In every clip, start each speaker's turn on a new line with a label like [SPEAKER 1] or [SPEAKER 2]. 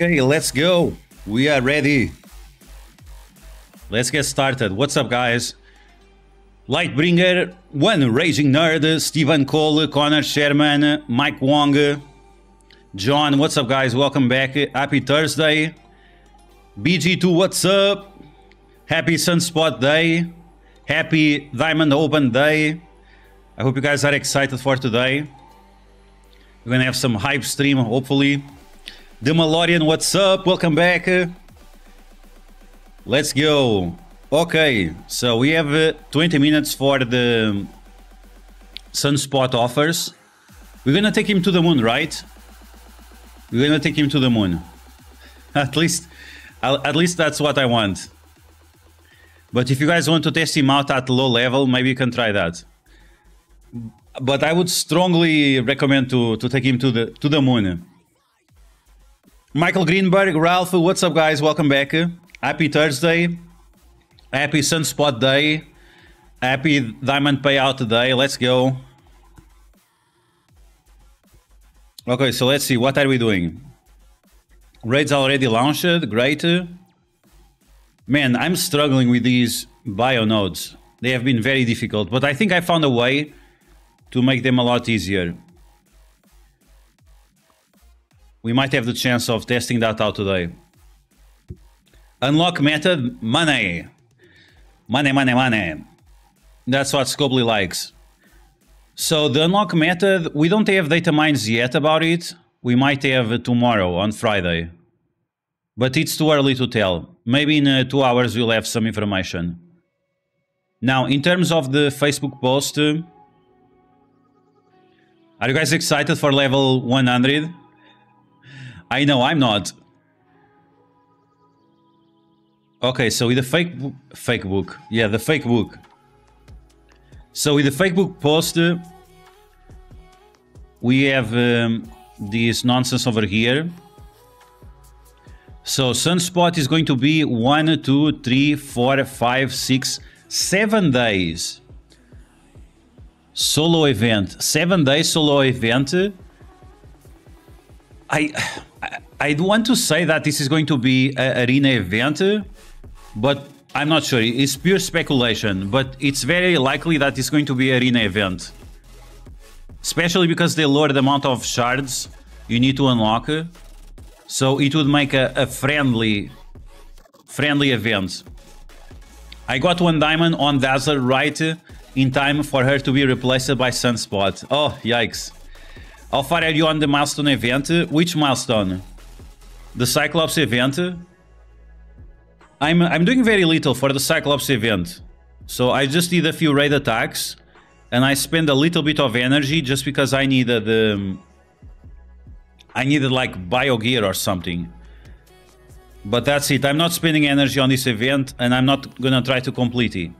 [SPEAKER 1] Okay, let's go. We are ready. Let's get started. What's up, guys? Lightbringer, One Raging Nerd, Stephen Cole, Connor Sherman, Mike Wong, John. What's up, guys? Welcome back. Happy Thursday. BG2, what's up? Happy Sunspot Day. Happy Diamond Open Day. I hope you guys are excited for today. We're gonna have some hype stream, hopefully. The Malorian, what's up? Welcome back. Let's go. Okay, so we have uh, 20 minutes for the Sunspot offers. We're gonna take him to the moon, right? We're gonna take him to the moon. At least, at least that's what I want. But if you guys want to test him out at low level, maybe you can try that. But I would strongly recommend to, to take him to the to the moon. Michael Greenberg, Ralph, what's up guys? Welcome back. Happy Thursday. Happy Sunspot Day. Happy Diamond Payout Day. Let's go. Okay, so let's see. What are we doing? Raids already launched. Great. Man, I'm struggling with these bio nodes. They have been very difficult, but I think I found a way to make them a lot easier. We might have the chance of testing that out today. Unlock method, money. Money, money, money. That's what Scopely likes. So the unlock method, we don't have data mines yet about it. We might have tomorrow on Friday. But it's too early to tell. Maybe in uh, two hours we'll have some information. Now, in terms of the Facebook post, uh, are you guys excited for level 100? I know, I'm not. Okay, so with the fake fake book, yeah, the fake book. So with the fake book poster, we have um, this nonsense over here. So Sunspot is going to be one, two, three, four, five, six, seven days. Solo event, seven days solo event. I I want to say that this is going to be an arena event, but I'm not sure. It's pure speculation, but it's very likely that it's going to be an arena event. Especially because they lower the amount of shards you need to unlock. So it would make a, a friendly, friendly event. I got one diamond on Dazzler right in time for her to be replaced by Sunspot. Oh, yikes. How far are you on the milestone event? Which milestone? The Cyclops event, I'm, I'm doing very little for the Cyclops event. So I just did a few raid attacks and I spend a little bit of energy just because I needed um, I needed like bio gear or something. But that's it. I'm not spending energy on this event and I'm not gonna try to complete it.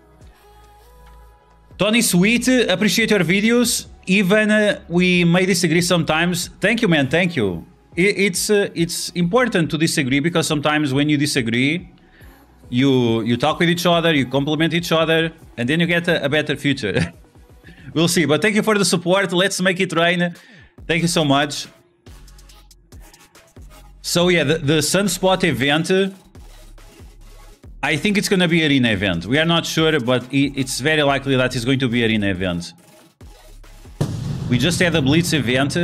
[SPEAKER 1] Tony Sweet, appreciate your videos. Even uh, we may disagree sometimes. Thank you, man. Thank you it's uh, it's important to disagree because sometimes when you disagree, you you talk with each other, you compliment each other, and then you get a, a better future. we'll see. But thank you for the support. Let's make it rain. Thank you so much. So yeah, the, the Sunspot event, I think it's going to be arena event. We are not sure, but it's very likely that it's going to be arena event. We just had a Blitz event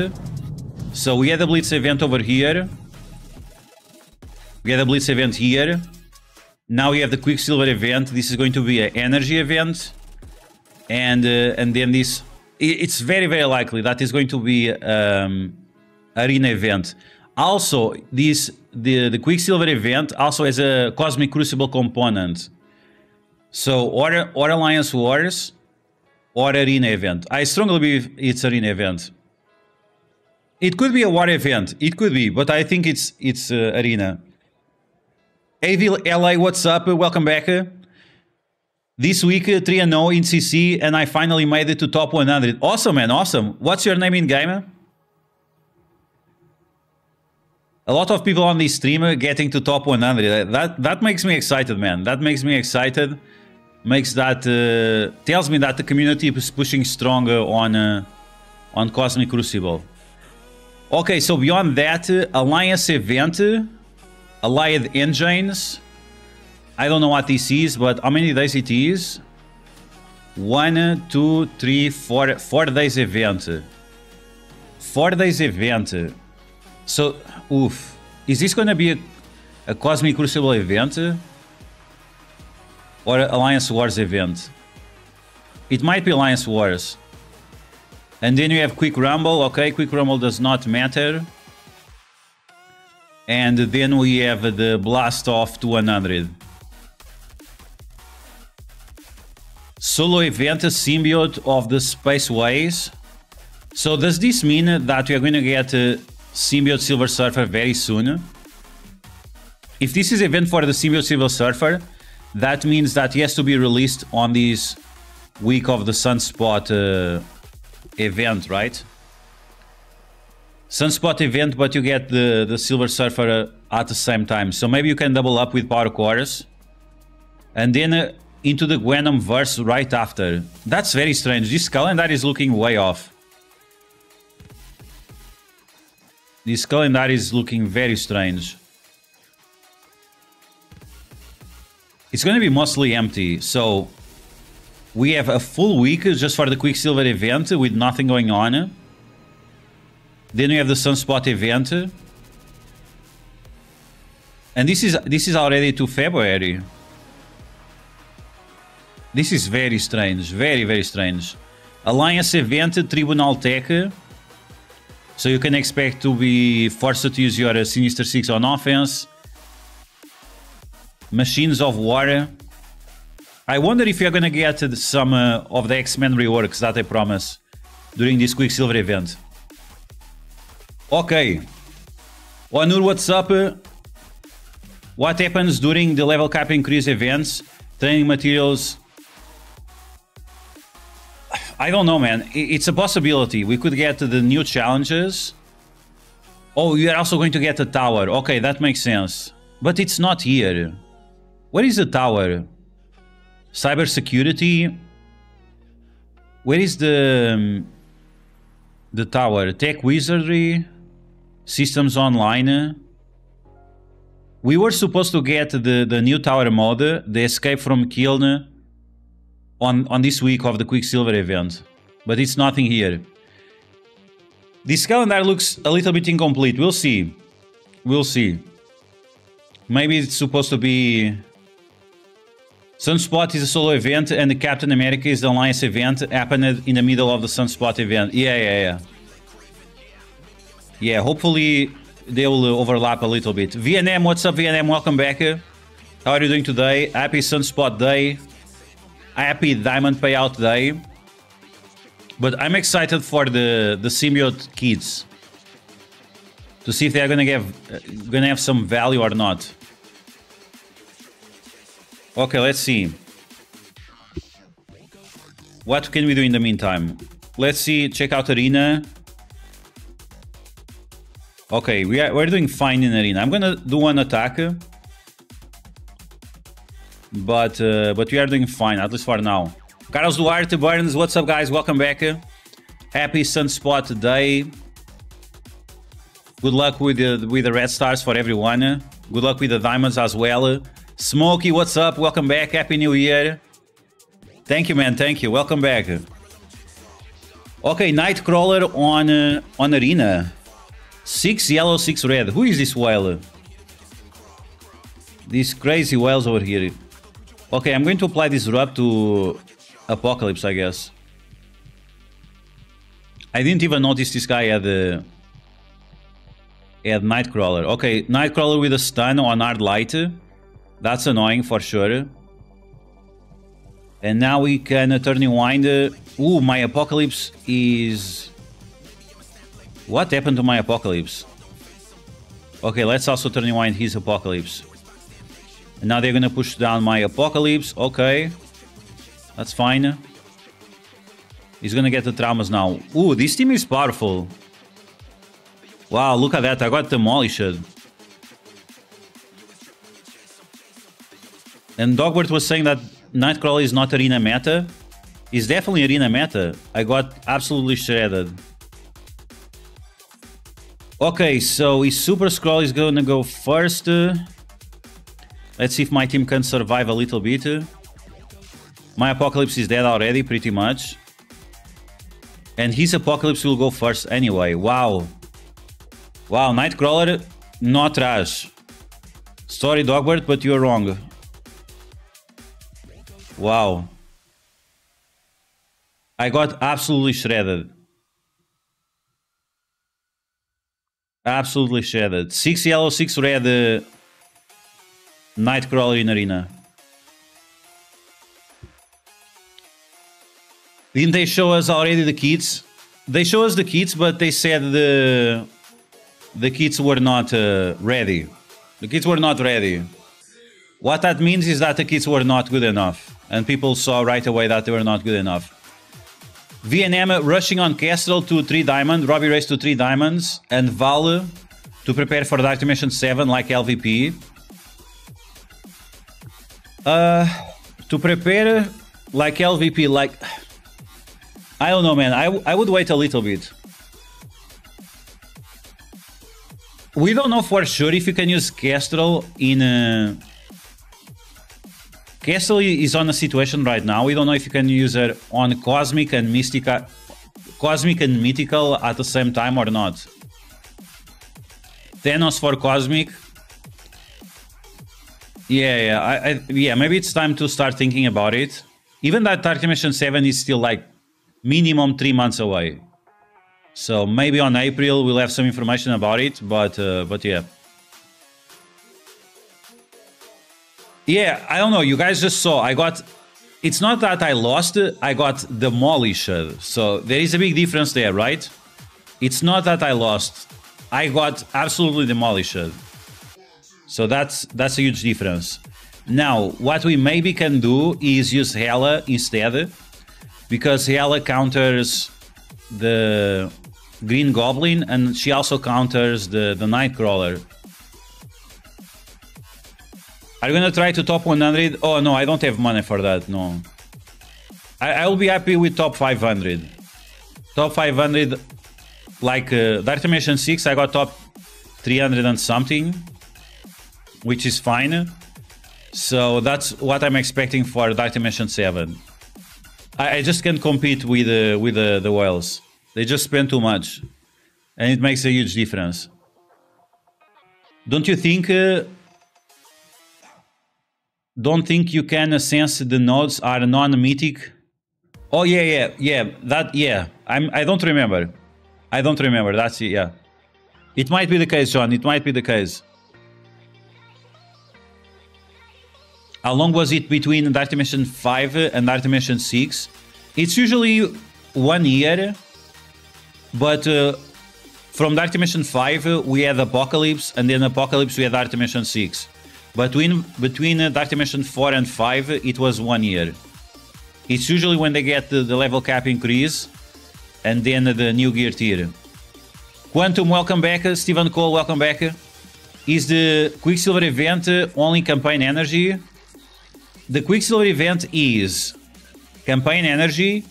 [SPEAKER 1] so we had a Blitz event over here. We had a Blitz event here. Now we have the Quicksilver event. This is going to be an energy event. And uh, and then this... It's very, very likely that is going to be um, arena event. Also, this the, the Quicksilver event also has a Cosmic Crucible component. So, or, or Alliance Wars, or Arena event. I strongly believe it's Arena event. It could be a war event. It could be, but I think it's it's uh, arena. AV LA, what's up? Welcome back. This week, uh, 3 0 in CC, and I finally made it to top 100. Awesome, man. Awesome. What's your name in game? A lot of people on this stream getting to top 100. That that makes me excited, man. That makes me excited. Makes that uh, tells me that the community is pushing stronger on uh, on Cosmic Crucible. Okay, so beyond that, Alliance event, Allied Engines. I don't know what this is, but how many days it is? One, two, three, four, four days event. Four days event. So, oof. Is this gonna be a, a Cosmic Crucible event? Or Alliance Wars event? It might be Alliance Wars. And then you have Quick Rumble. Okay, Quick Rumble does not matter. And then we have the Blast Off to 100. Solo event symbiote of the Spaceways. So does this mean that we are going to get a symbiote Silver Surfer very soon? If this is event for the symbiote Silver Surfer, that means that he has to be released on this week of the Sunspot uh, event, right? Sunspot event, but you get the, the Silver Surfer uh, at the same time. So maybe you can double up with Power Cores. And then uh, into the Venom verse right after. That's very strange. This calendar is looking way off. This calendar is looking very strange. It's going to be mostly empty, so we have a full week just for the Quicksilver event with nothing going on. Then we have the Sunspot event. And this is this is already to February. This is very strange, very, very strange. Alliance event, Tribunal Tech. So you can expect to be forced to use your Sinister Six on offense. Machines of War. I wonder if you're gonna get some uh, of the X-Men reworks that I promise during this Quicksilver event. Okay. Onur, what's up? What happens during the level cap increase events? Training materials. I don't know, man. It's a possibility. We could get the new challenges. Oh, you're also going to get a tower. Okay, that makes sense. But it's not here. Where is the tower? Cybersecurity. Where is the um, the tower? Tech wizardry, systems online. We were supposed to get the the new tower mod, the escape from Kyln, on on this week of the Quicksilver event, but it's nothing here. This calendar looks a little bit incomplete. We'll see. We'll see. Maybe it's supposed to be Sunspot is a solo event and the Captain America is the Alliance event happened in the middle of the Sunspot event. Yeah, yeah, yeah. Yeah, hopefully they will overlap a little bit. VNM, what's up VNM? Welcome back. How are you doing today? Happy Sunspot day. Happy Diamond Payout day. But I'm excited for the, the symbiote kids. To see if they're gonna have gonna have some value or not. Okay, let's see. What can we do in the meantime? Let's see, check out Arena. Okay, we are, we're doing fine in Arena. I'm gonna do one attack. But, uh, but we are doing fine, at least for now. Carlos Duarte, Burns, what's up guys? Welcome back. Happy Sunspot day. Good luck with the, with the red stars for everyone. Good luck with the diamonds as well. Smokey, what's up? Welcome back. Happy New Year. Thank you, man. Thank you. Welcome back. Okay, Nightcrawler on uh, on Arena. Six yellow, six red. Who is this whale? These crazy whales over here. Okay, I'm going to apply this rub to Apocalypse, I guess. I didn't even notice this guy had the... Uh, had Nightcrawler. Okay, Nightcrawler with a stun on hard light. That's annoying for sure. And now we can turn wind. Ooh, my apocalypse is... What happened to my apocalypse? Okay, let's also turn wind his apocalypse. And now they're gonna push down my apocalypse. Okay. That's fine. He's gonna get the traumas now. Ooh, this team is powerful. Wow, look at that. I got demolished. And Dogbert was saying that Nightcrawler is not arena meta. He's definitely arena meta. I got absolutely shredded. Okay, so his Super Skrull is gonna go first. Let's see if my team can survive a little bit. My Apocalypse is dead already, pretty much. And his Apocalypse will go first anyway. Wow. Wow, Nightcrawler, not trash. Sorry, Dogbert, but you're wrong. Wow. I got absolutely shredded. Absolutely shredded. 6 yellow, 6 red uh, Nightcrawler in arena. Didn't they show us already the kits? They show us the kits, but they said the the kits were not uh, ready. The kits were not ready. What that means is that the kits were not good enough, and people saw right away that they were not good enough. VNM rushing on Kestrel to 3 diamond, Robbie Reyes to 3 diamonds, and Val to prepare for Dark Dimension 7 like LVP. Uh, to prepare like LVP, like... I don't know, man. I, I would wait a little bit. We don't know for sure if you can use Kestrel in... Uh, Kestrel is on a situation right now. We don't know if you can use her on Cosmic and Mystica, Cosmic and Mythical at the same time or not. Thanos for Cosmic. Yeah, yeah, I, I, yeah. Maybe it's time to start thinking about it. Even that Dark Dimension 7 is still like minimum three months away. So maybe on April we'll have some information about it, but uh, but yeah. Yeah, I don't know. You guys just saw. I got. It's not that I lost. I got demolished. So there is a big difference there, right? It's not that I lost. I got absolutely demolished. So that's that's a huge difference. Now, what we maybe can do is use Hela instead, because Hela counters the Green Goblin and she also counters the, the Nightcrawler. Are you gonna try to top 100? Oh no, I don't have money for that, no. I, will be happy with top 500. Top 500, like uh, Dark Dimension 6, I got top 300 and something, which is fine. So that's what I'm expecting for Dark Dimension 7. I, I just can't compete with, uh, with uh, the whales. They just spend too much. And it makes a huge difference. Don't you think uh, don't think you can sense the nodes are non-mythic. Oh yeah, yeah, yeah. That yeah. I'm. I don't remember. I don't remember. That's it. Yeah. It might be the case, John. It might be the case. How long was it between Dark Dimension 5 and Dark Dimension 6? It's usually one year, but uh, from Dark Dimension 5 we had Apocalypse, and then Apocalypse we had Dark Dimension 6. Between between uh, Dark Dimension 4 and 5, it was one year. It's usually when they get the, the level cap increase and then the new gear tier. Quantum, welcome back. Stephen Cole, welcome back. Is the Quicksilver event only campaign energy? The Quicksilver event is campaign energy,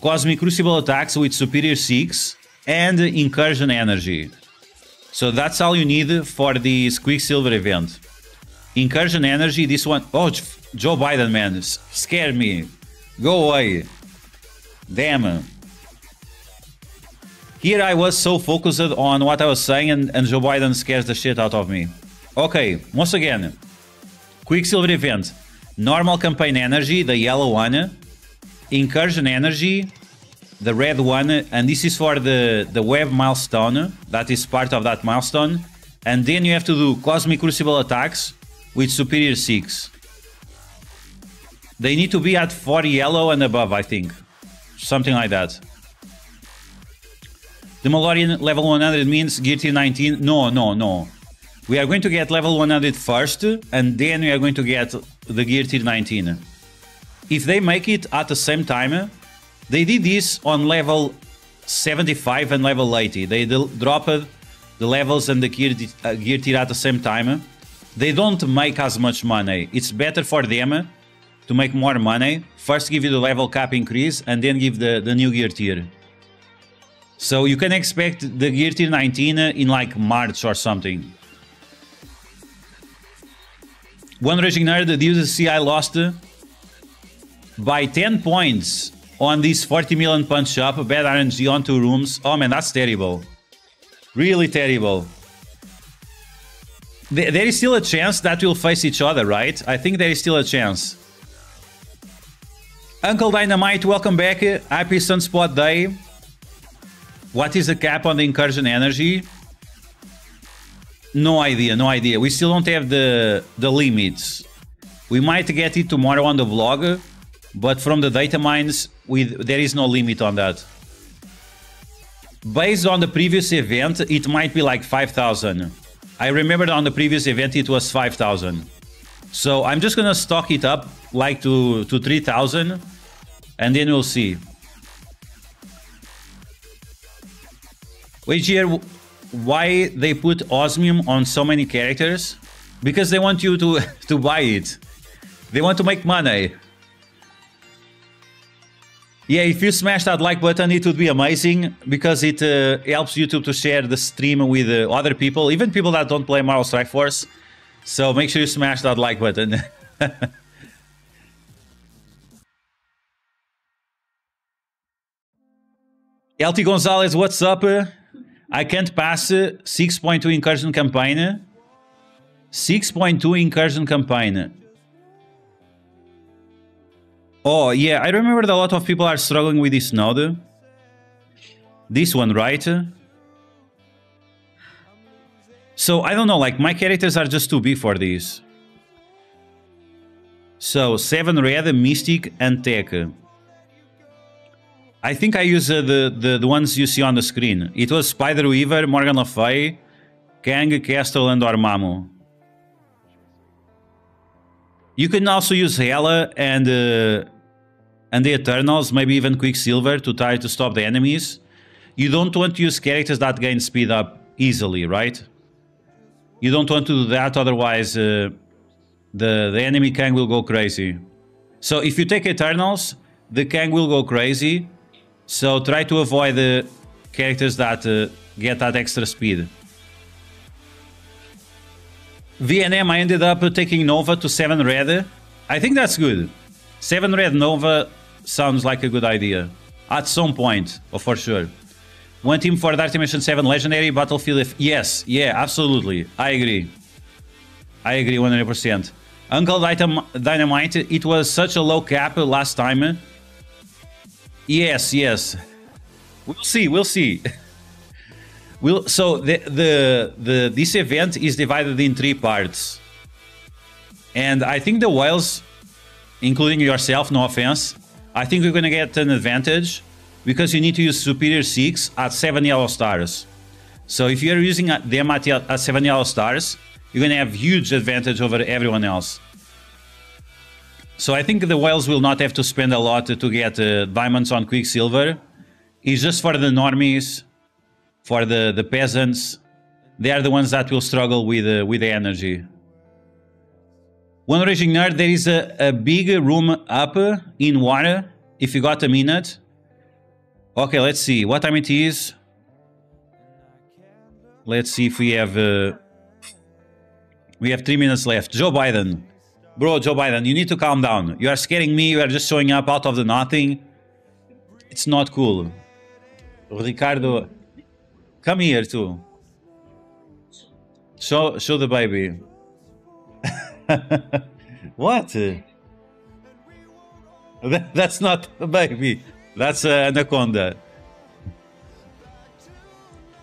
[SPEAKER 1] Cosmic Crucible attacks with Superior 6, and Incursion energy. So that's all you need for this Quicksilver event. Incursion energy, this one. Oh, Joe Biden, man, scare me. Go away. Damn. Here I was so focused on what I was saying, and, and Joe Biden scares the shit out of me. Okay, once again, Quicksilver event. Normal campaign energy, the yellow one. Incursion energy, the red one. And this is for the, the web milestone. That is part of that milestone. And then you have to do Cosmic Crucible attacks with superior 6. They need to be at 40 yellow and above, I think. Something like that. The Malorian level 100 means gear tier 19. No, no, no. We are going to get level 100 first, and then we are going to get the gear tier 19. If they make it at the same time, they did this on level 75 and level 80. They dropped the levels and the gear, uh, gear tier at the same time they don't make as much money. It's better for them to make more money. First give you the level cap increase and then give the, the new gear tier. So you can expect the gear tier 19 in like March or something. One Raging Nerd, the UC I lost by 10 points on this 40 million punch up, bad RNG on two rooms. Oh man, that's terrible. Really terrible. There is still a chance that we'll face each other, right? I think there is still a chance. Uncle Dynamite, welcome back. Happy Sunspot Day. What is the cap on the incursion energy? No idea, no idea. We still don't have the, the limits. We might get it tomorrow on the vlog, but from the data mines, we, there is no limit on that. Based on the previous event, it might be like 5,000. I remember on the previous event it was 5,000. So I'm just gonna stock it up like to, to 3,000 and then we'll see. Wait here, why they put osmium on so many characters? Because they want you to, to buy it. They want to make money. Yeah, if you smash that like button, it would be amazing because it uh, helps YouTube to share the stream with uh, other people, even people that don't play Marvel Strike Force. So make sure you smash that like button. LT Gonzalez, what's up? I can't pass 6.2 incursion campaign. 6.2 incursion campaign. Oh, yeah, I remember that a lot of people are struggling with this node. This one, right? So, I don't know, like, my characters are just too big for this. So, 7 red, Mystic, and Tech. I think I use uh, the, the, the ones you see on the screen. It was Spider Weaver, Morgan Le Fay, Kang, Castle, and Dormammu. You can also use Hela and uh, and the Eternals, maybe even Quicksilver to try to stop the enemies. You don't want to use characters that gain speed up easily, right? You don't want to do that, otherwise uh, the, the enemy Kang will go crazy. So if you take Eternals, the Kang will go crazy, so try to avoid the characters that uh, get that extra speed. VNM, I ended up taking Nova to 7 red. I think that's good. 7 red Nova sounds like a good idea. At some point, oh, for sure. One team for Dark Dimension 7 Legendary Battlefield. Yes, yeah, absolutely. I agree. I agree 100%. Uncle Dynamite, it was such a low cap last time Yes, yes. We'll see. We'll see. we'll. So the the the this event is divided in three parts, and I think the whales, including yourself, no offense, I think we're gonna get an advantage because you need to use Superior Six at seven yellow stars. So if you're using them at, at seven yellow stars, you're gonna have huge advantage over everyone else. So I think the whales will not have to spend a lot to get uh, diamonds on Quicksilver. It's just for the normies, for the, the peasants. They are the ones that will struggle with, uh, with the energy. Raging Nerd, there is a, a big room up in water, if you got a minute. Okay, let's see what time it is. Let's see if we have... Uh, we have three minutes left. Joe Biden. Bro, Joe Biden, you need to calm down. You are scaring me. You are just showing up out of the nothing. It's not cool. Ricardo, come here too. Show, show the baby. what? That, that's not a baby. That's an anaconda.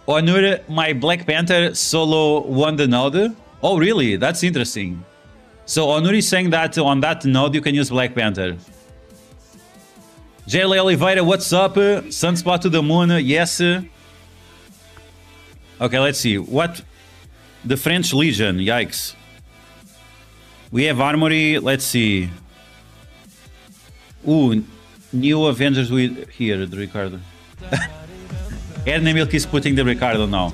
[SPEAKER 1] Oh, Onur, my Black Panther solo won the node. Oh, really? That's interesting. So Onuri is saying that on that node you can use Black Panther. Jaylee Oliveira, what's up? Sunspot to the moon, yes. Okay, let's see. What? The French Legion, yikes. We have Armory, let's see. Ooh, new Avengers with here, the Ricardo. Erne Milk is putting the Ricardo now.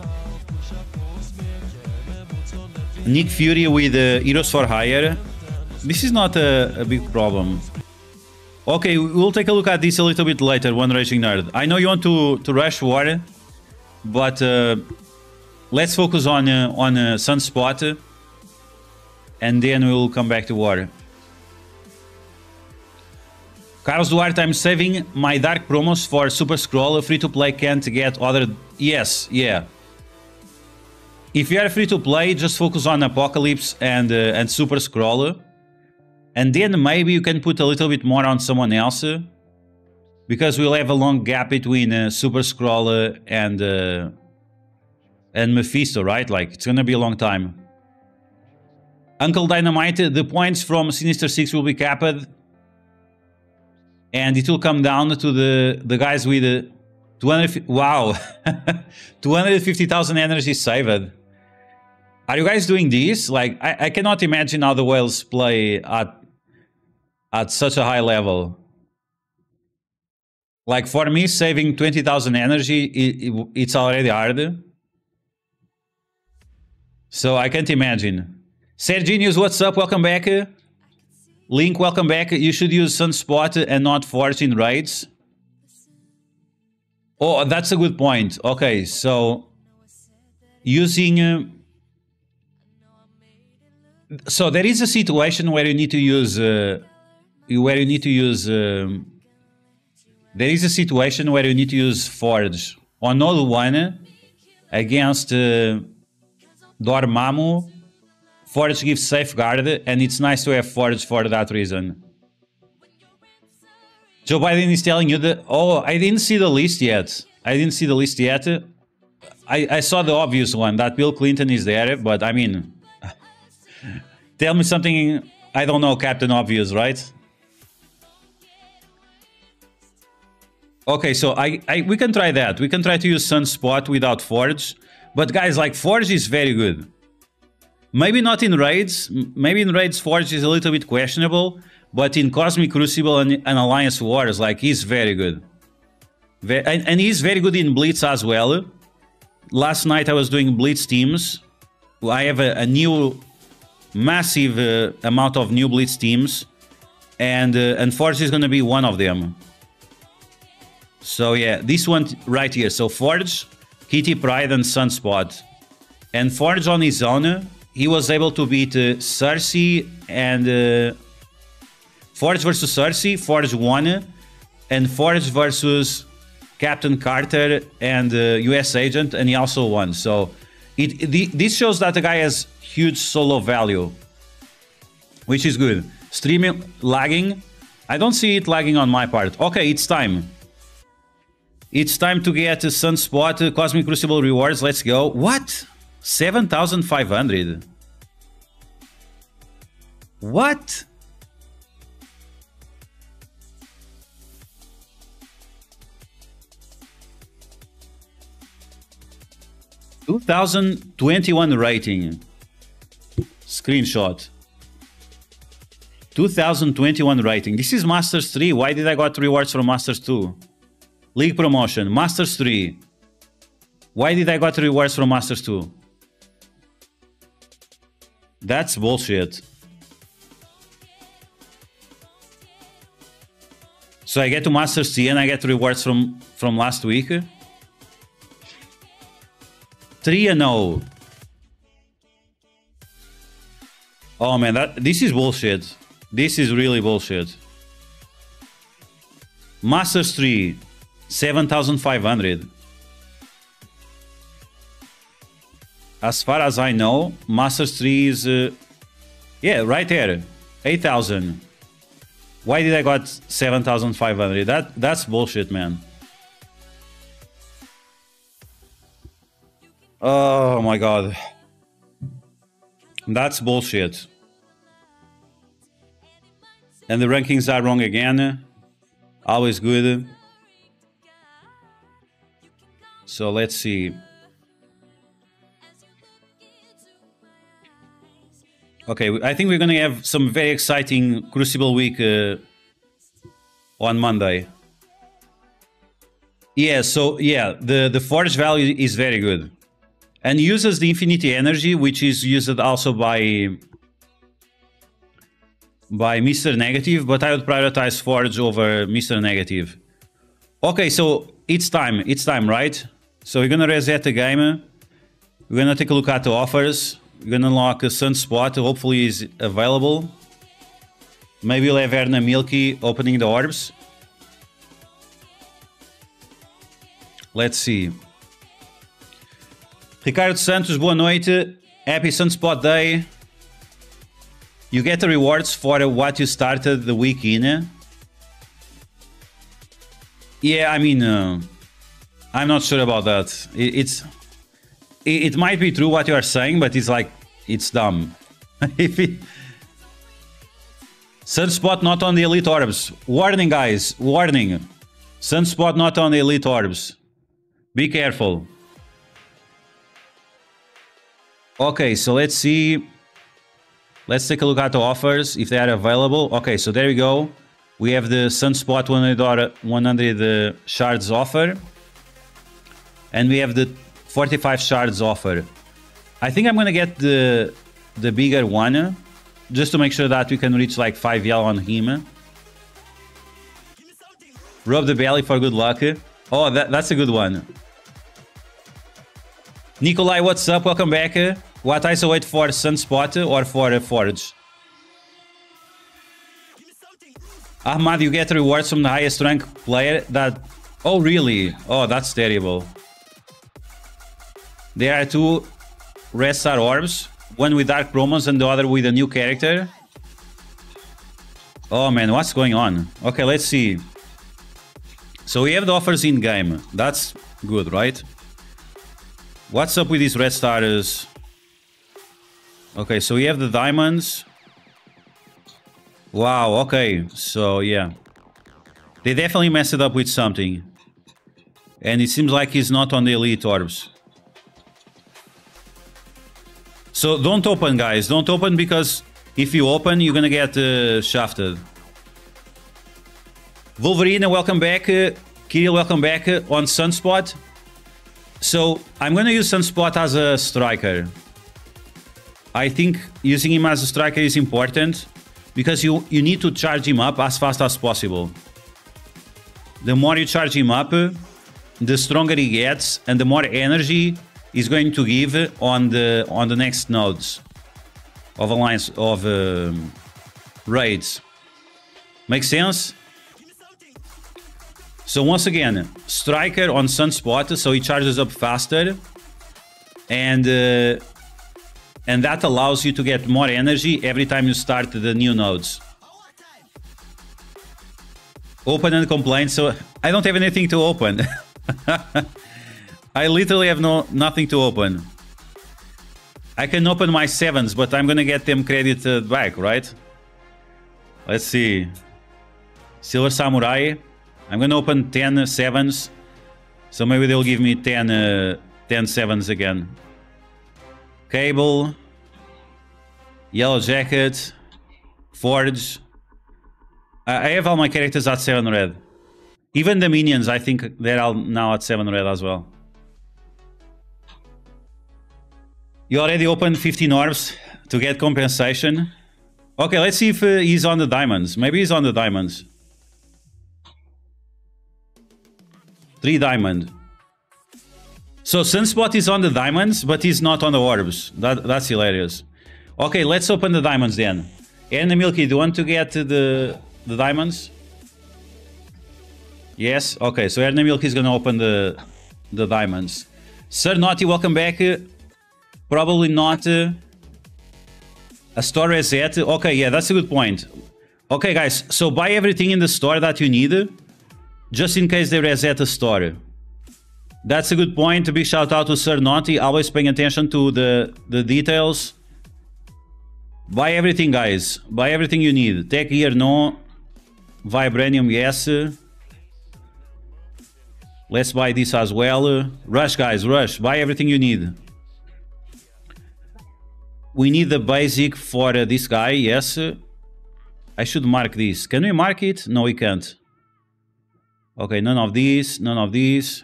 [SPEAKER 1] Nick Fury with uh, Heroes for Hire. This is not a, a, big problem. Okay, we'll take a look at this a little bit later, One Raging Nerd. I know you want to, to rush war, but uh, let's focus on uh, on uh, Sunspot. And then we will come back to war. Carlos Duarte, I'm saving my dark promos for Super Skrull. Free to play can't get other. Yes, yeah. If you are free to play, just focus on Apocalypse and uh, and Super Skrull, and then maybe you can put a little bit more on someone else, because we'll have a long gap between uh, Super Scroll and uh, and Mephisto, right? Like it's gonna be a long time. Uncle Dynamite, the points from Sinister Six will be capped. And it will come down to the the guys with uh, the 200 wow. 250,000 energy saved. Are you guys doing this? Like I, I cannot imagine how the whales play at at such a high level. Like for me saving 20,000 energy it, it, it's already hard. So I can't imagine Serginius what's up welcome back Link, welcome back. You should use Sunspot and not Forge in raids. Oh, that's a good point. Okay, so using... Uh, so there is a situation where you need to use... Uh, where you need to use... Um, there is a situation where you need to use Forge on Node 1 against uh, Dormammu Forge gives safeguard, and it's nice to have Forge for that reason. Joe Biden is telling you that... Oh, I didn't see the list yet. I didn't see the list yet. I, I saw the obvious one, that Bill Clinton is there, but I mean... tell me something I don't know, Captain Obvious, right? Okay, so I, I we can try that. We can try to use Sunspot without Forge. But guys, like, Forge is very good. Maybe not in raids. Maybe in raids Forge is a little bit questionable, but in Cosmic Crucible and, and Alliance Wars, like he's very good. and, and he's very good in Blitz as well. Last night I was doing Blitz teams. I have a, a new massive uh, amount of new Blitz teams, and uh, and Forge is gonna be one of them. So yeah, this one right here. So Forge, Kitty Pryde, and Sunspot. And Forge on his own he was able to beat uh, Sersi and uh, Forge versus Sersi. Forge won, and Forge versus Captain Carter and uh, U.S. Agent, and he also won. So it, the, this shows that the guy has huge solo value, which is good. Streaming lagging, I don't see it lagging on my part. Okay, it's time. It's time to get Sunspot Cosmic Crucible rewards. Let's go. What? 7,500. What? Two thousand twenty-one rating. Screenshot. 2021 rating. This is Masters 3. Why did I got rewards from Masters 2? League promotion. Masters 3. Why did I got rewards from Masters 2? That's bullshit. So I get to Master C and I get rewards from from last week. 3 and 0. Oh man, that this is bullshit. This is really bullshit. Masters 3, 7,500. As far as I know, Masters 3 is... Uh, yeah, right there. 8,000. Why did I got 7,500? That That's bullshit, man. Oh my god. That's bullshit. And the rankings are wrong again. Always good. So let's see. Okay, I think we're gonna have some very exciting Crucible week uh, on Monday. Yeah, so yeah, the the forge value is very good, and uses the infinity energy, which is used also by by Mr. Negative, but I would prioritize Forge over Mr. Negative. Okay, so it's time, it's time, right? So we're gonna reset the game. We're gonna take a look at the offers. We're gonna unlock a Sunspot. Hopefully is available. Maybe we'll have Erna Milky opening the orbs. Let's see. Ricardo Santos, boa noite. Happy Sunspot Day. You get the rewards for what you started the week in. Yeah, I mean, uh, I'm not sure about that. It, it's it, it, might be true what you are saying, but it's like it's dumb. if it, Sunspot not on the elite orbs. Warning, guys. Warning. Sunspot not on the elite orbs. Be careful. Okay, so let's see. Let's take a look at the offers, if they are available. Okay, so there we go. We have the Sunspot 100, 100 uh, shards offer. And we have the 45 shards offer. I think I'm to get the the bigger one. Just to make sure that we can reach like 5 yellow on him. Rub the belly for good luck. Oh, that, that's a good one. Nikolai, what's up? Welcome back. What ISO wait for Sunspot or for Forge? Ahmad, you get rewards from the highest rank player that... Oh, really? Oh, that's terrible. There are two Red Star Orbs. One with Dark Promos and the other with a new character. Oh man, what's going on? Okay, let's see. So we have the offers in-game. That's good, right? What's up with these Red Stars? Okay, so we have the diamonds. Wow, okay. So, yeah. They definitely messed it up with something. And it seems like he's not on the elite orbs. So don't open, guys. Don't open because if you open, you're gonna get uh, shafted. Wolverine, welcome back. Uh, Kirill, welcome back uh, on Sunspot. So I'm gonna use Sunspot as a striker. I think using him as a striker is important because you, you need to charge him up as fast as possible. The more you charge him up, the stronger he gets and the more energy he's going to give on the on the next nodes of alliance of um, raids. Makes sense? So once again, striker on Sunspot, so he charges up faster and uh, and that allows you to get more energy every time you start the new nodes. Open and complain, so I don't have anything to open. I literally have no nothing to open. I can open my sevens, but I'm gonna get them credited back, right? Let's see. Silver Samurai. I'm gonna open 10 sevens. So maybe they'll give me 10, uh, 10 sevens again. Cable, Yellow Jacket, Forge. I have all my characters at 7 red. Even the minions, I think they're all now at 7 red as well. You already opened 15 orbs to get compensation. Okay, let's see if uh, he's on the diamonds. Maybe he's on the diamonds. Three diamond. So Sunspot is on the diamonds, but he's not on the orbs. That, that's hilarious. Okay, let's open the diamonds then. And the Milky, do you want to get the the diamonds? Yes? Okay, so Erna Milky is gonna open the the diamonds. Sir Naughty, welcome back. Probably not uh, a store as yet. Okay, yeah, that's a good point. Okay, guys, so buy everything in the store that you need, just in case they reset the store. That's a good point. A big shout out to Sir Naughty, always paying attention to the, the details. Buy everything, guys. Buy everything you need. Tech gear, no. Vibranium, yes. Let's buy this as well. Rush, guys, rush. Buy everything you need. We need the basic for uh, this guy, yes. I should mark this. Can we mark it? No, we can't. Okay, none of these, none of these.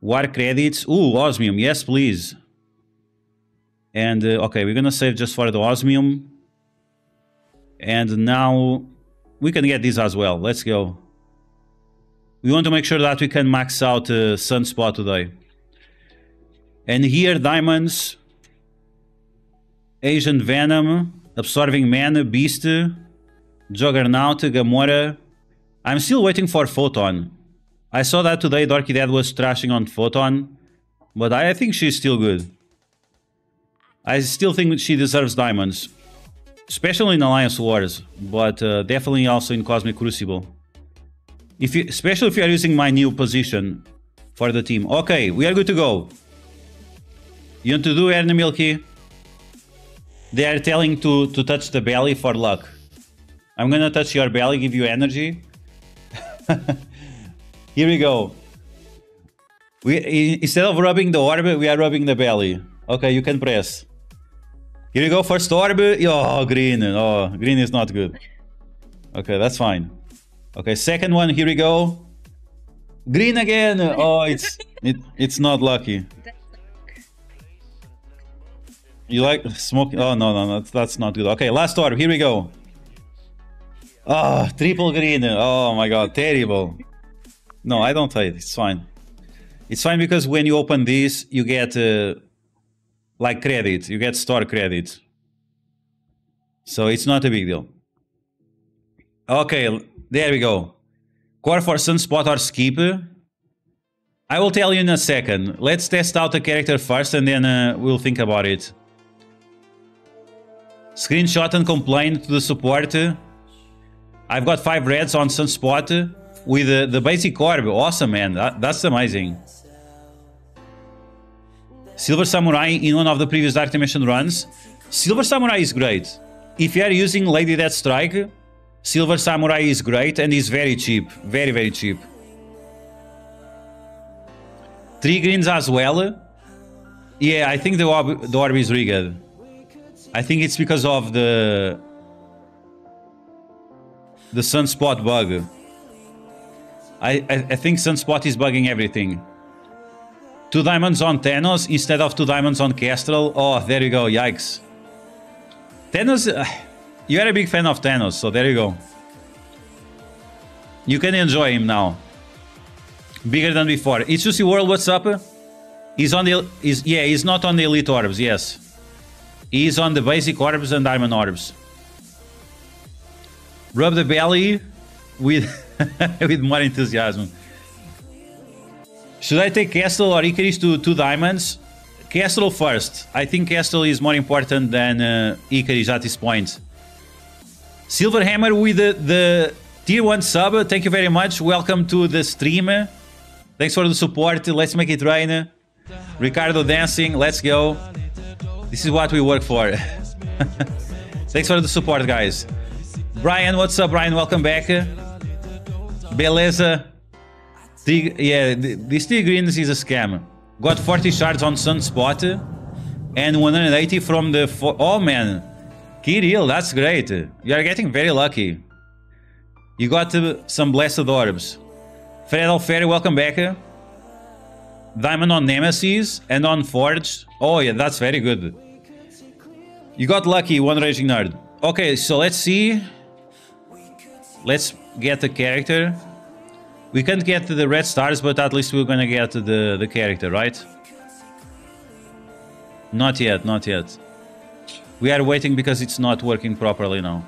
[SPEAKER 1] War credits. Ooh, osmium. Yes, please. And, uh, okay, we're gonna save just for the osmium. And now we can get this as well. Let's go. We want to make sure that we can max out uh, Sunspot today. And here, diamonds. Agent Venom, Absorbing Man, Beast, Juggernaut, Gamora. I'm still waiting for Photon. I saw that today Dorky Dad was trashing on Photon, but I think she's still good. I still think she deserves diamonds. Especially in Alliance Wars, but uh, definitely also in Cosmic Crucible. If you, especially if you are using my new position for the team. Okay, we are good to go. You want to do Erna Milky? They are telling to, to touch the belly for luck. I'm gonna touch your belly, give you energy. Here we go. We Instead of rubbing the orb, we are rubbing the belly. Okay, you can press. Here we go, first orb. Oh, green. Oh, green is not good. Okay, that's fine. Okay, second one, here we go. Green again. Oh, it's it, it's not lucky. You like smoking? Oh, no, no, no, that's, that's not good. Okay, last orb, here we go. Ah, oh, triple green. Oh my god, terrible. No, I don't hate. It. It's fine. It's fine because when you open this, you get uh, like credit. You get store credit. So it's not a big deal. Okay, there we go. Core for Sunspot or Skip. I will tell you in a second. Let's test out the character first and then uh, we'll think about it. Screenshot and complain to the support. I've got 5 reds on Sunspot with uh, the basic orb. Awesome, man. That, that's amazing. Silver Samurai in one of the previous Dark Dimension runs. Silver Samurai is great. If you are using Lady Deathstrike, Silver Samurai is great and is very cheap. Very, very cheap. Three greens as well. Yeah, I think the orb, the orb is rigged. I think it's because of the the sunspot bug. I, I, I think sunspot is bugging everything. Two diamonds on Thanos instead of two diamonds on Kestrel. Oh, there you go. Yikes. Thanos... Uh, you are a big fan of Thanos, so there you go. You can enjoy him now. Bigger than before. It's Juicy World, what's up? He's on the... He's, yeah, he's not on the Elite Orbs, yes. He's on the basic orbs and diamond orbs. Rub the belly with, with more enthusiasm. Should I take Castle or Ikaris to two diamonds? Castle first. I think Castle is more important than uh, Ikaris at this point. Silver Hammer with the, the tier 1 sub. Thank you very much. Welcome to the stream. Thanks for the support. Let's make it rain. Ricardo dancing. Let's go. This is what we work for. Thanks for the support, guys. Brian, what's up, Brian? Welcome back. Beleza. Three, yeah, this greens is a scam. Got 40 shards on Sunspot and 180 from the... Oh, man. Kirill, that's great. You are getting very lucky. You got uh, some blessed orbs. Fred Alferi, welcome back. Diamond on Nemesis and on Forge. Oh, yeah, that's very good. You got lucky, one Raging Nerd. Okay, so let's see. Let's get the character. We can't get the red stars, but at least we're gonna get the, the character, right? Not yet, not yet. We are waiting because it's not working properly now.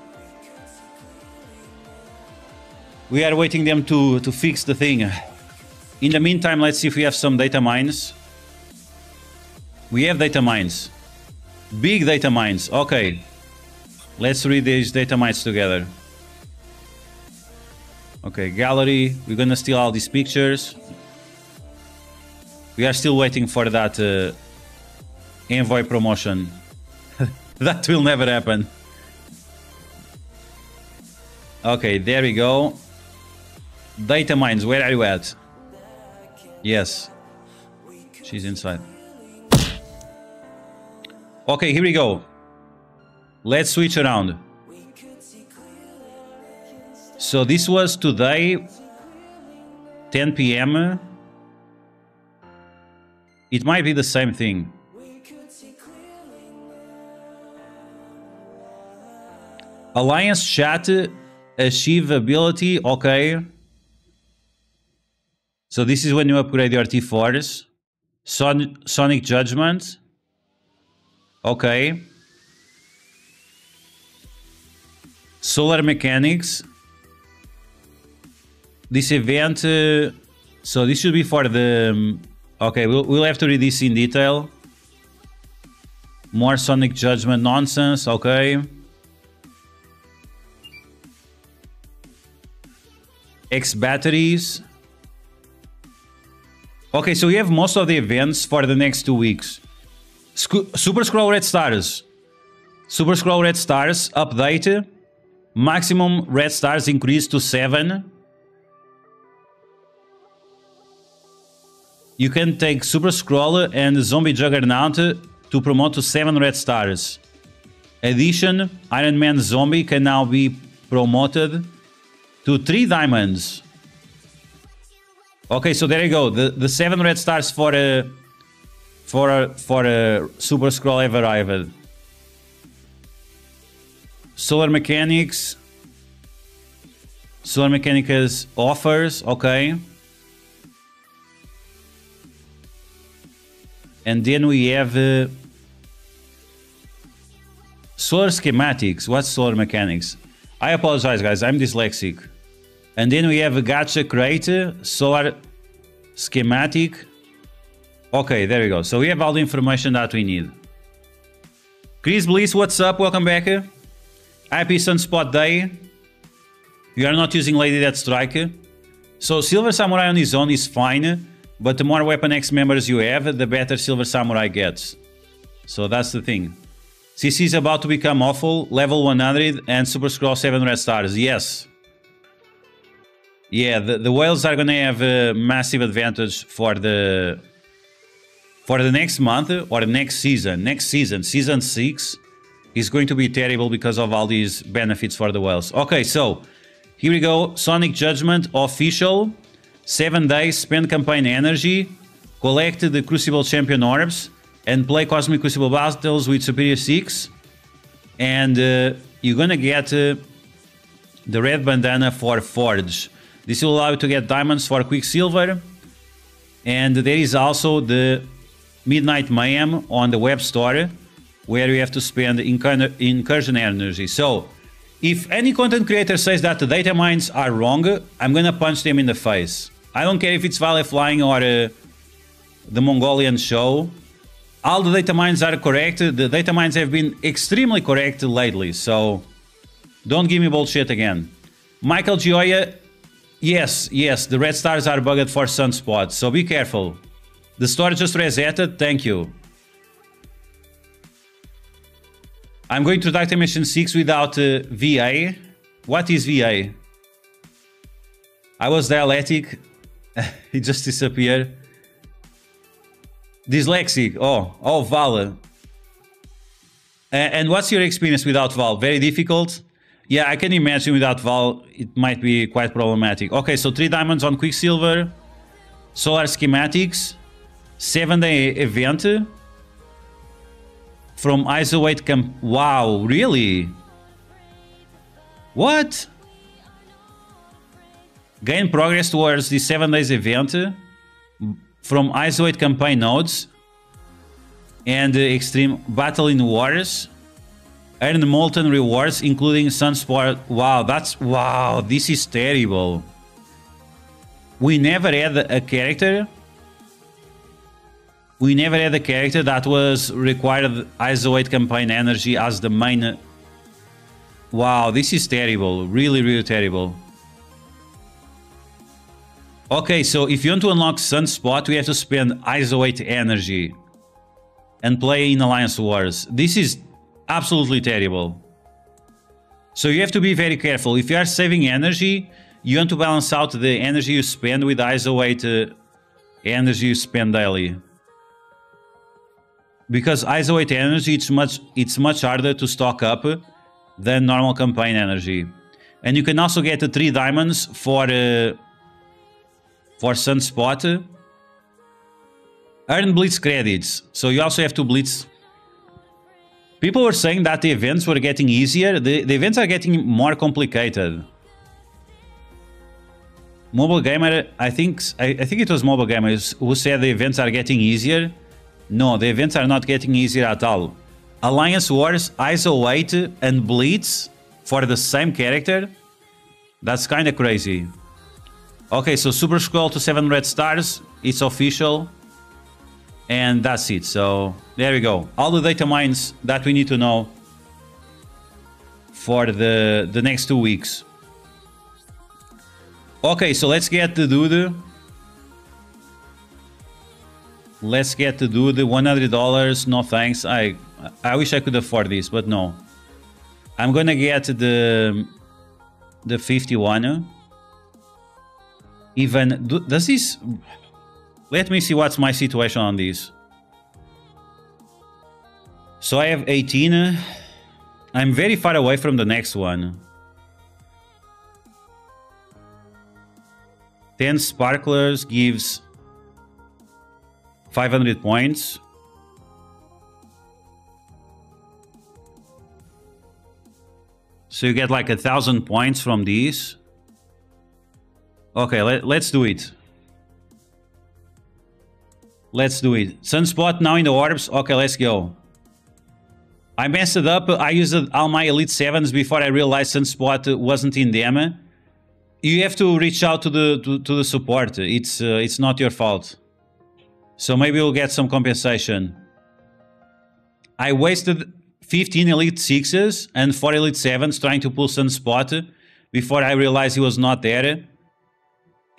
[SPEAKER 1] We are waiting them to, to fix the thing. In the meantime, let's see if we have some data mines. We have data mines. Big data mines. Okay. Let's read these data mines together. Okay, gallery. We're gonna steal all these pictures. We are still waiting for that uh, envoy promotion. that will never happen. Okay, there we go. Data mines, where are you at? Yes. She's inside. Okay, here we go. Let's switch around. So this was today, 10 p.m. It might be the same thing. Alliance chat achieve ability, okay. So this is when you upgrade your T4s. Son Sonic Judgment. Okay. Solar Mechanics. This event, uh, so this should be for the, um, okay, we'll, we'll have to read this in detail. More Sonic Judgment nonsense, okay. X batteries. Okay, so we have most of the events for the next two weeks. Super Skrull Red Stars. Super Skrull Red Stars update. Maximum Red Stars increased to 7. You can take Super Skrull and Zombie Juggernaut to promote to 7 Red Stars. Addition, Iron Man Zombie can now be promoted to 3 Diamonds. Okay, so there you go. The the 7 Red Stars for a for a for a Super Skrull have arrived. Solar Mechanics. Solar Mechanics offers, okay. And then we have uh, Solar Schematics. What's Solar Mechanics? I apologize, guys. I'm dyslexic. And then we have a Gacha Creator, Solar Schematic. Okay, there we go. So we have all the information that we need. Chris Bliss, what's up? Welcome back. Happy Sunspot Day. You are not using Lady Deathstrike. So Silver Samurai on his own is fine, but the more Weapon X members you have, the better Silver Samurai gets. So that's the thing. CC is about to become awful, level 100 and Super Skrull 7 red stars. Yes. Yeah, the, the whales are gonna have a massive advantage for the for the next month or next season. Next season, season 6 is going to be terrible because of all these benefits for the whales. Okay, so here we go. Sonic Judgment official. Seven days, spend campaign energy, collect the Crucible Champion Orbs, and play Cosmic Crucible battles with Superior 6. And uh, you're gonna get uh, the red bandana for Forge. This will allow you to get diamonds for Quicksilver. And there is also the Midnight Mayhem on the web store where you have to spend incursion energy. So, if any content creator says that the data mines are wrong, I'm gonna punch them in the face. I don't care if it's Valley Flying or uh, the Mongolian show. All the data mines are correct. The data mines have been extremely correct lately, so don't give me bullshit again. Michael Gioia, yes, yes, the red stars are bugged for sunspots, so be careful. The store just resetted, thank you. I'm going to Dark Dimension 6 without uh, VA. What is VA? I was dialectic. he just disappeared. Dyslexic. Oh, oh, Val. And what's your experience without Val? Very difficult? Yeah, I can imagine without Val, it might be quite problematic. Okay, so three diamonds on Quicksilver. Solar schematics. Seven day event from ISO 8 Camp. Wow, really? What? Gain progress towards the 7 days event from ISO 8 campaign nodes and Extreme Battle in Wars. Earn Molten rewards, including Sunspot. Wow, that's... Wow, this is terrible. We never had a character we never had a character that was required ISO 8 campaign energy as the main... Wow, this is terrible. Really, really terrible. Okay, so if you want to unlock Sunspot, we have to spend ISO 8 energy and play in Alliance Wars. This is absolutely terrible. So you have to be very careful. If you are saving energy, you want to balance out the energy you spend with ISO 8 uh, energy you spend daily because ISO 8 energy it's much it's much harder to stock up than normal campaign energy. And you can also get the three diamonds for uh, for sunspot earn blitz credits. So you also have to blitz. People were saying that the events were getting easier. The, the events are getting more complicated. Mobile gamer i think I, I think it was mobile gamers who said the events are getting easier no, the events are not getting easier at all. Alliance Wars, ISO 8, and Blitz for the same character? That's kind of crazy. Okay, so Super Skrull to 7 red stars. It's official. And that's it. So there we go. All the data mines that we need to know for the, the next two weeks. Okay, so let's get the dude. Let's get to do the $100. No thanks. I I wish I could afford this, but no. I'm gonna get the the 51. Even does this? Let me see what's my situation on this. So I have 18. I'm very far away from the next one. 10 sparklers gives 500 points. So you get like a thousand points from these. Okay, let, let's do it. Let's do it. Sunspot now in the orbs. Okay, let's go. I messed it up. I used all my Elite 7s before I realized Sunspot wasn't in them. You have to reach out to the to, to the support. It's uh, it's not your fault. So maybe we'll get some compensation. I wasted 15 Elite 6s and 4 Elite 7s trying to pull Sunspot before I realized he was not there.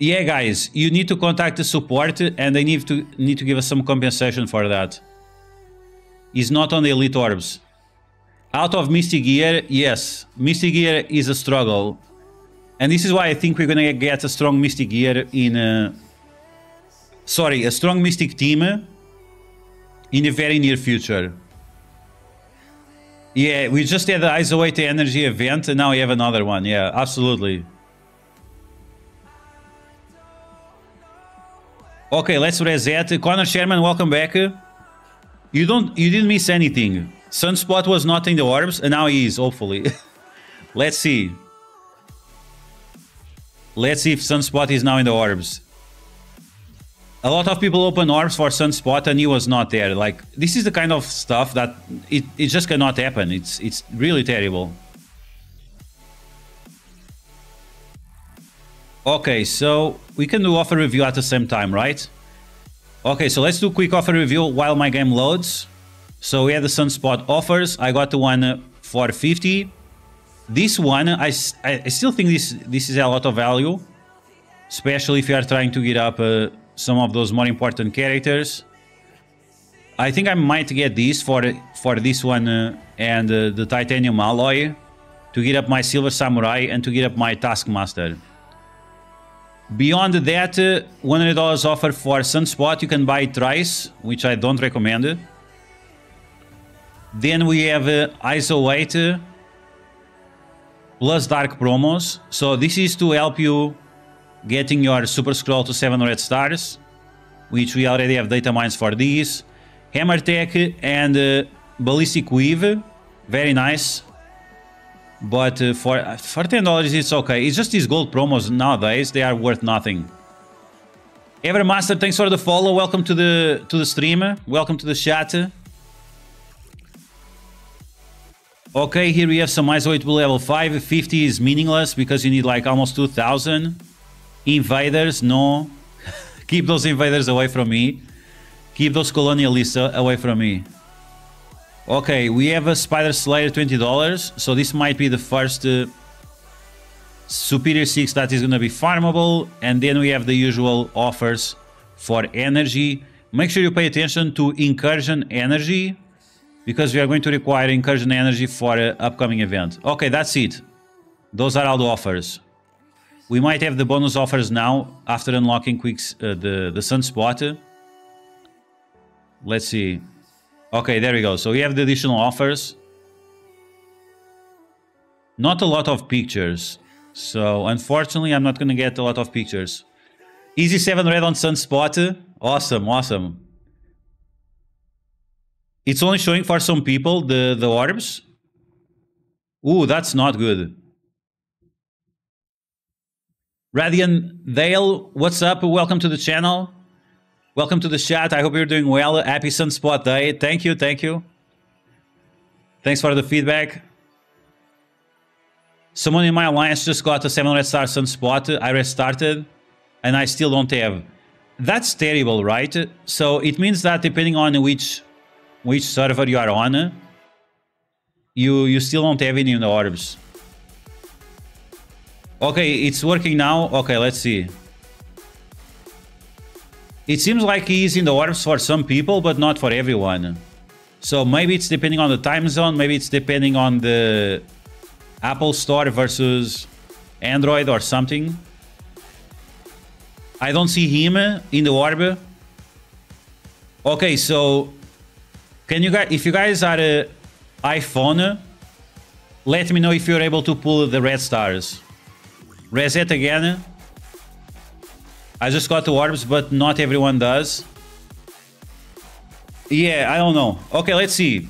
[SPEAKER 1] Yeah, guys, you need to contact the support and they need to need to give us some compensation for that. He's not on the Elite Orbs. Out of Misty Gear, yes, Misty Gear is a struggle. And this is why I think we're gonna get a strong Misty Gear in... Uh, sorry, a strong Mystic team in the very near future. Yeah, we just had the Isolated Energy event and now we have another one. Yeah, absolutely. Okay, let's reset. Connor Sherman, welcome back. You don't you didn't miss anything. Sunspot was not in the orbs and now he is, hopefully. let's see. Let's see if Sunspot is now in the orbs. A lot of people open orbs for Sunspot and he was not there. Like this is the kind of stuff that it, it just cannot happen. It's it's really terrible. Okay, so we can do offer review at the same time, right? Okay, so let's do quick offer review while my game loads. So we have the Sunspot offers. I got the one for 50. This one, I, I still think this this is a lot of value, especially if you are trying to get up uh, some of those more important characters. I think I might get this for for this one uh, and uh, the titanium alloy to get up my silver samurai and to get up my taskmaster. Beyond that, $100 offer for Sunspot, you can buy thrice, which I don't recommend. Then we have uh, ISO 8 uh, plus Dark promos. So this is to help you getting your Super Skrull to 7 red stars, which we already have data mines for these. Hammer Tech and uh, Ballistic Weave, very nice. But uh, for for ten dollars, it's okay. It's just these gold promos nowadays; they are worth nothing. Evermaster, thanks for the follow. Welcome to the to the stream. Welcome to the chat. Okay, here we have some ISO 8 level 5. 50 is meaningless because you need like almost 2000. Invaders, no. Keep those invaders away from me. Keep those colonialists away from me. Okay, we have a Spider Slayer $20, so this might be the first uh, Superior 6 that is going to be farmable, and then we have the usual offers for energy. Make sure you pay attention to Incursion Energy, because we are going to require Incursion Energy for an upcoming event. Okay, that's it. Those are all the offers. We might have the bonus offers now, after unlocking quicks, uh, the, the Sunspot. Let's see. Okay, there we go. So we have the additional offers. Not a lot of pictures. So unfortunately, I'm not going to get a lot of pictures. Easy 7 red on Sunspot. Awesome, awesome. It's only showing for some people, the, the orbs. Ooh, that's not good. Radian Dale, what's up? Welcome to the channel. Welcome to the chat. I hope you're doing well. Happy Sunspot Day. Thank you, thank you. Thanks for the feedback. Someone in my alliance just got a 7 red star sunspot. I restarted and I still don't have. That's terrible, right? So it means that depending on which which server you are on, you you still don't have any in the orbs. Okay, it's working now. Okay, let's see. It seems like he's in the orbs for some people, but not for everyone. So maybe it's depending on the time zone, maybe it's depending on the Apple Store versus Android or something. I don't see him in the orb. Okay, so can you guys, if you guys are a iPhone, let me know if you're able to pull the red stars. Reset again. I just got the orbs, but not everyone does. Yeah, I don't know. Okay, let's see.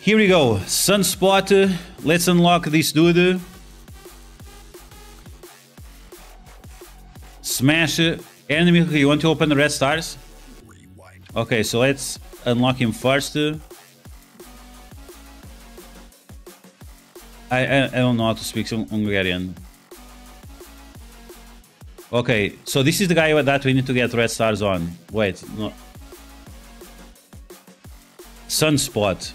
[SPEAKER 1] Here we go. Sunspot. Let's unlock this dude. Smash. Enemy, you want to open the red stars? Okay, so let's unlock him first. I, I, I don't know how to speak Hungarian. Okay, so this is the guy that we need to get red stars on. Wait, no. Sunspot.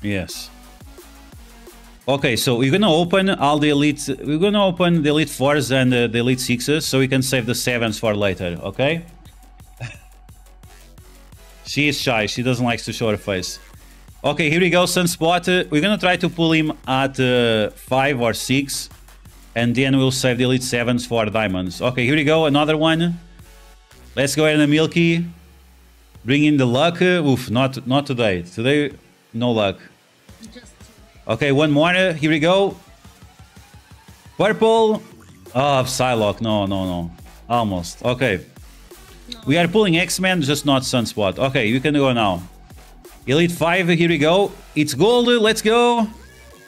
[SPEAKER 1] Yes. Okay, so we're gonna open all the elite. We're gonna open the elite fours and uh, the elite sixes, so we can save the sevens for later. Okay. she is shy. She doesn't like to show her face. Okay, here we go, Sunspot. We're gonna try to pull him at uh, five or six and then we'll save the Elite 7s for diamonds. Okay, here we go, another one. Let's go ahead and Milky. Bring in the luck. Oof, not, not today. Today, no luck. Okay, one more. Here we go. Purple. Oh, Psylocke. No, no, no. Almost. Okay. No. We are pulling X-Men, just not Sunspot. Okay, you can go now. Elite 5, here we go. It's gold, let's go.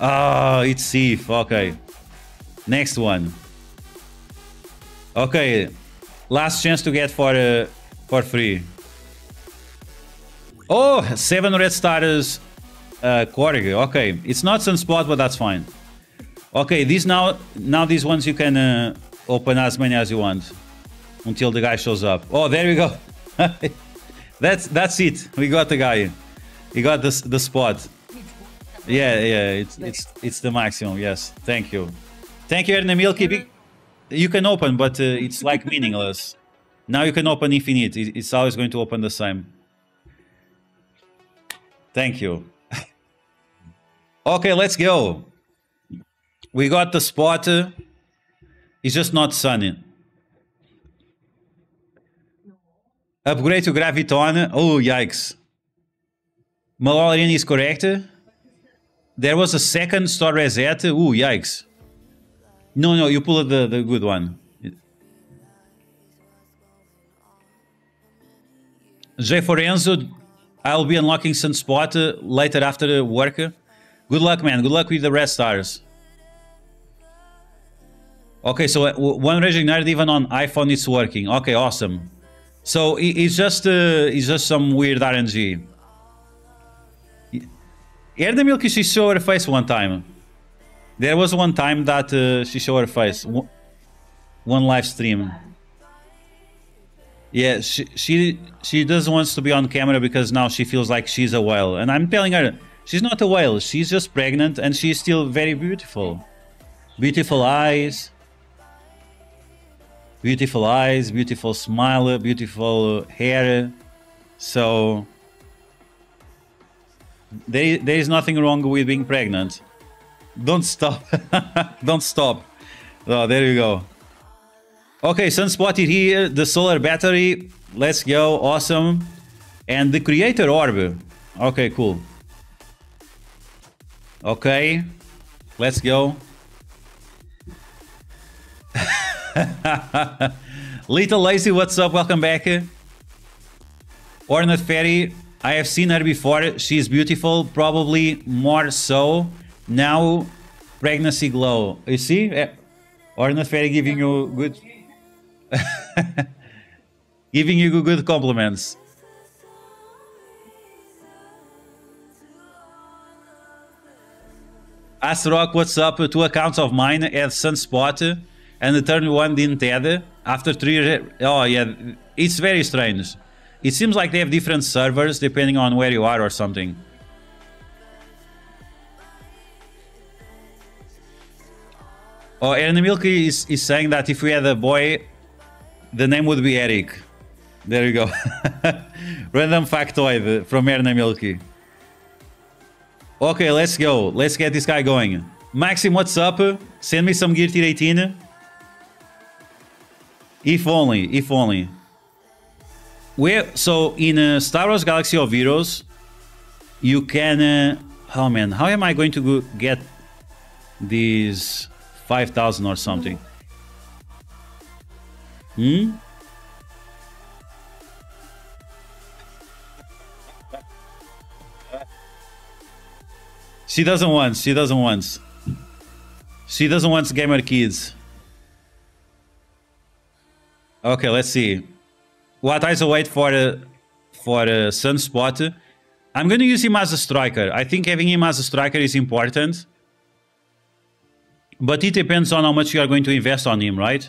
[SPEAKER 1] Ah, oh, it's Sif. Okay. Next one. Okay, last chance to get for uh, for free. Oh, seven red stars, uh, Korg. Okay, it's not Sunspot, but that's fine. Okay, these now now these ones you can uh, open as many as you want until the guy shows up. Oh, there we go. that's that's it. We got the guy. He got the the spot. Yeah, yeah. It's it's it's the maximum. Yes. Thank you. Thank you, Erne You can open, but uh, it's like meaningless. Now you can open if you. It's always going to open the same. Thank you. okay, let's go. We got the spot. It's just not sunny. Upgrade to Graviton. Oh, yikes. Malorian is correct. There was a second star reset. Oh, yikes. No, no, you pull the, the good one. J for Enzo, I'll be unlocking Sunspot uh, later after the work. Good luck, man. Good luck with the rest stars. Okay, so uh, one Regenerated even on iPhone it's working. Okay, awesome. So it's just uh, it's just some weird RNG. Air the milk she showed her face one time. There was one time that uh, she showed her face. One live stream. Yeah, she, she she doesn't want to be on camera because now she feels like she's a whale. And I'm telling her, she's not a whale. She's just pregnant and she's still very beautiful. Beautiful eyes. Beautiful eyes, beautiful smile, beautiful hair. So there, there is nothing wrong with being pregnant. Don't stop. Don't stop. Oh, there you go. Okay, sunspotted here. The solar battery. Let's go. Awesome. And the creator orb. Okay, cool. Okay. Let's go. Little Lazy, what's up? Welcome back. Ornate Fairy, I have seen her before. She's beautiful, probably more so now, pregnancy glow. You see? Eh, Ornate Fairy giving you good... giving you good compliments. Astrok, what's up? Two accounts of mine had Sunspot and the turn one didn't. After three... Oh, yeah. It's very strange. It seems like they have different servers depending on where you are or something. Oh, Aaron Milky is, is saying that if we had a boy, the name would be Eric. There you go. Random factoid from Aaron Milky. Okay, let's go. Let's get this guy going. Maxim, what's up? Send me some Gear Tier 18. If only, if only. Where, so in uh, Star Wars Galaxy of Heroes, you can... Uh, oh man, how am I going to get these 5,000 or something? Hmm? She doesn't want. She doesn't want. She doesn't want gamer kids. Okay, let's see. What wait for uh, for uh, Sunspot. I'm going to use him as a striker. I think having him as a striker is important. But it depends on how much you are going to invest on him, right?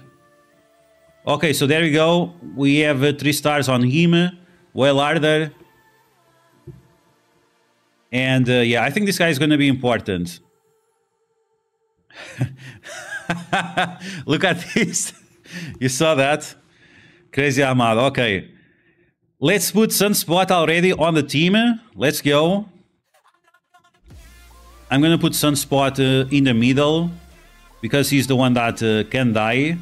[SPEAKER 1] Okay, so there we go. We have uh, three stars on him. Well harder. And uh, yeah, I think this guy is going to be important. Look at this. you saw that? Crazy Ahmad. Okay. Let's put Sunspot already on the team. Let's go. I'm going to put Sunspot uh, in the middle because he's the one that uh, can die.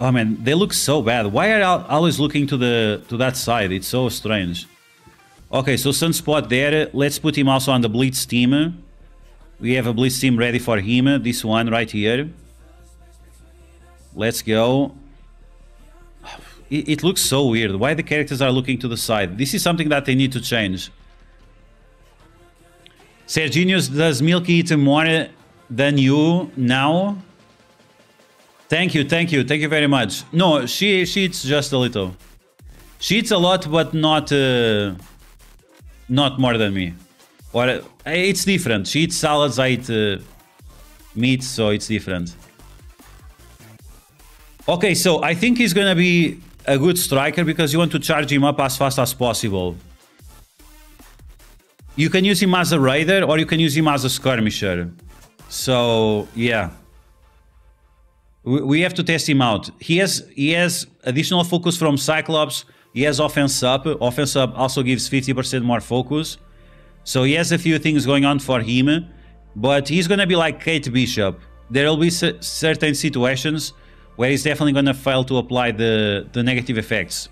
[SPEAKER 1] Oh man, they look so bad. Why are I always looking to the to that side? It's so strange. Okay, so Sunspot there. Let's put him also on the Blitz team. We have a Blitz team ready for him. This one right here. Let's go. It, it, looks so weird. Why the characters are looking to the side? This is something that they need to change. Serginius, does Milky eat more than you now? Thank you, thank you, thank you very much. No, she, she eats just a little. She eats a lot, but not... Uh, not more than me. Or uh, it's different. She eats salads, I eat uh, meat, so it's different. Okay, so I think he's gonna be a good striker because you want to charge him up as fast as possible. You can use him as a raider or you can use him as a skirmisher. So yeah. We have to test him out. He has he has additional focus from Cyclops he has offense up. Offense up also gives 50% more focus. So he has a few things going on for him. But he's going to be like Kate Bishop. There will be certain situations where he's definitely going to fail to apply the, the negative effects.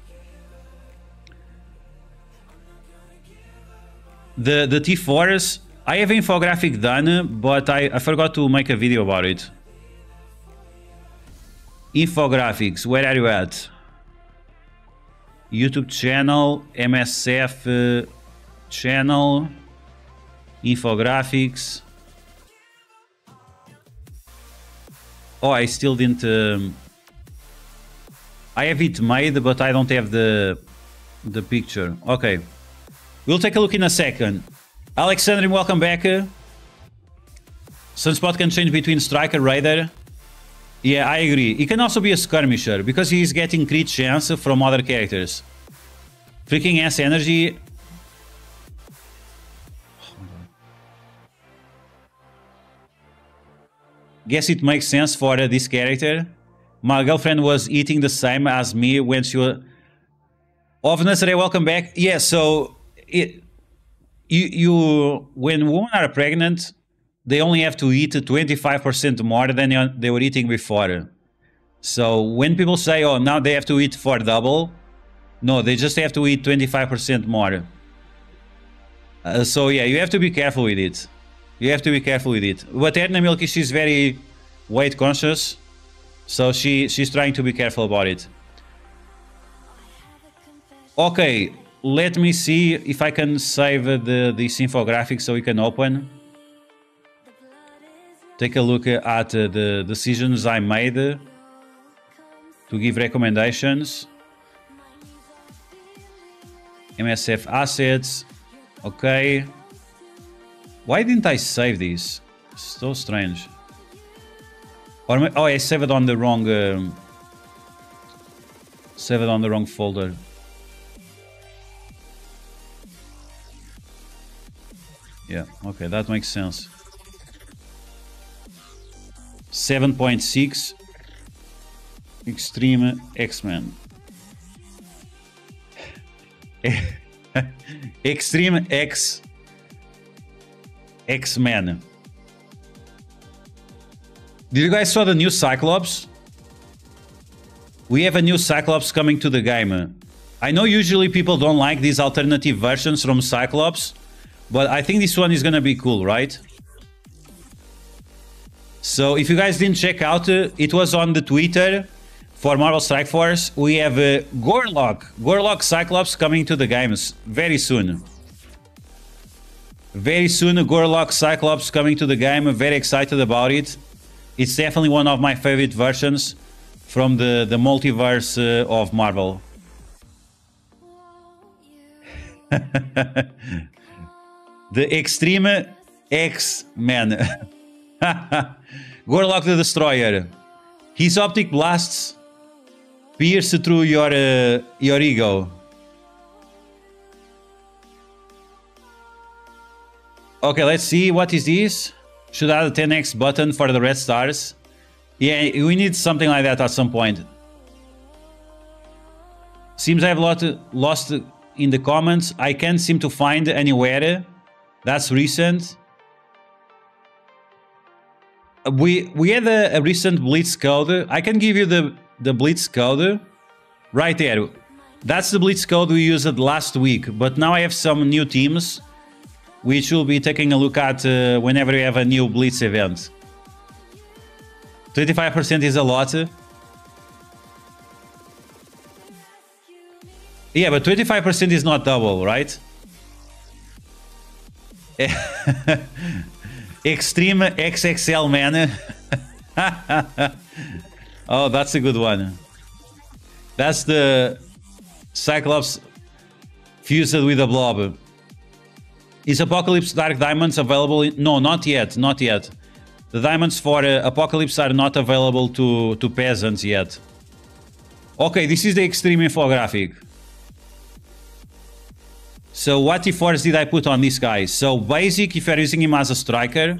[SPEAKER 1] The, the T4s, I have infographic done, but I, I forgot to make a video about it. Infographics, where are you at? YouTube channel, MSF uh, channel, infographics. Oh, I still didn't... Um, I have it made, but I don't have the the picture. Okay. We'll take a look in a second. Alexandrin, welcome back. Sunspot can change between Striker, Raider. Yeah, I agree. He can also be a skirmisher because he's getting crit chance from other characters. Freaking ass energy. Guess it makes sense for uh, this character. My girlfriend was eating the same as me when she was... Of Nazare, welcome back. Yeah, so... It, you, you, when women are pregnant, they only have to eat 25% more than they were eating before. So when people say, oh, now they have to eat for double, no, they just have to eat 25% more. Uh, so yeah, you have to be careful with it. You have to be careful with it. But Edna Milky, she's very weight conscious. So she, she's trying to be careful about it. Okay, let me see if I can save the, this infographic so we can open take a look at the decisions I made to give recommendations. MSF assets, okay. Why didn't I save these? So strange. Or oh, I saved it on the wrong. Um, save it on the wrong folder. Yeah, okay, that makes sense. 7.6 Extreme X-Men. Extreme X X-Men. Did you guys saw the new Cyclops? We have a new Cyclops coming to the game. I know usually people don't like these alternative versions from Cyclops, but I think this one is gonna be cool, right? So if you guys didn't check out, uh, it was on the Twitter for Marvel Strike Force. We have uh, Gorlock, Gorlock Cyclops coming to the games very soon. Very soon, Gorlock Cyclops coming to the game. I'm very excited about it. It's definitely one of my favorite versions from the, the multiverse uh, of Marvel. the Extreme X-Men. Gorlock the Destroyer. His optic blasts pierce through your uh, your ego. Okay, let's see. What is this? Should I add a 10x button for the red stars. Yeah, we need something like that at some point. Seems I've lost in the comments. I can't seem to find anywhere. That's recent we we had a, a, recent blitz code. I can give you the the blitz code right there. That's the blitz code we used last week. But now I have some new teams, which we'll be taking a look at uh, whenever we have a new blitz event. 25% is a lot. Yeah, but 25% is not double, right? Extreme XXL, man. oh, that's a good one. That's the Cyclops fused with a blob. Is Apocalypse Dark Diamonds available? No, not yet, not yet. The diamonds for uh, Apocalypse are not available to, to peasants yet. Okay, this is the extreme infographic. So what T4s did I put on this guy? So basic if you're using him as a striker.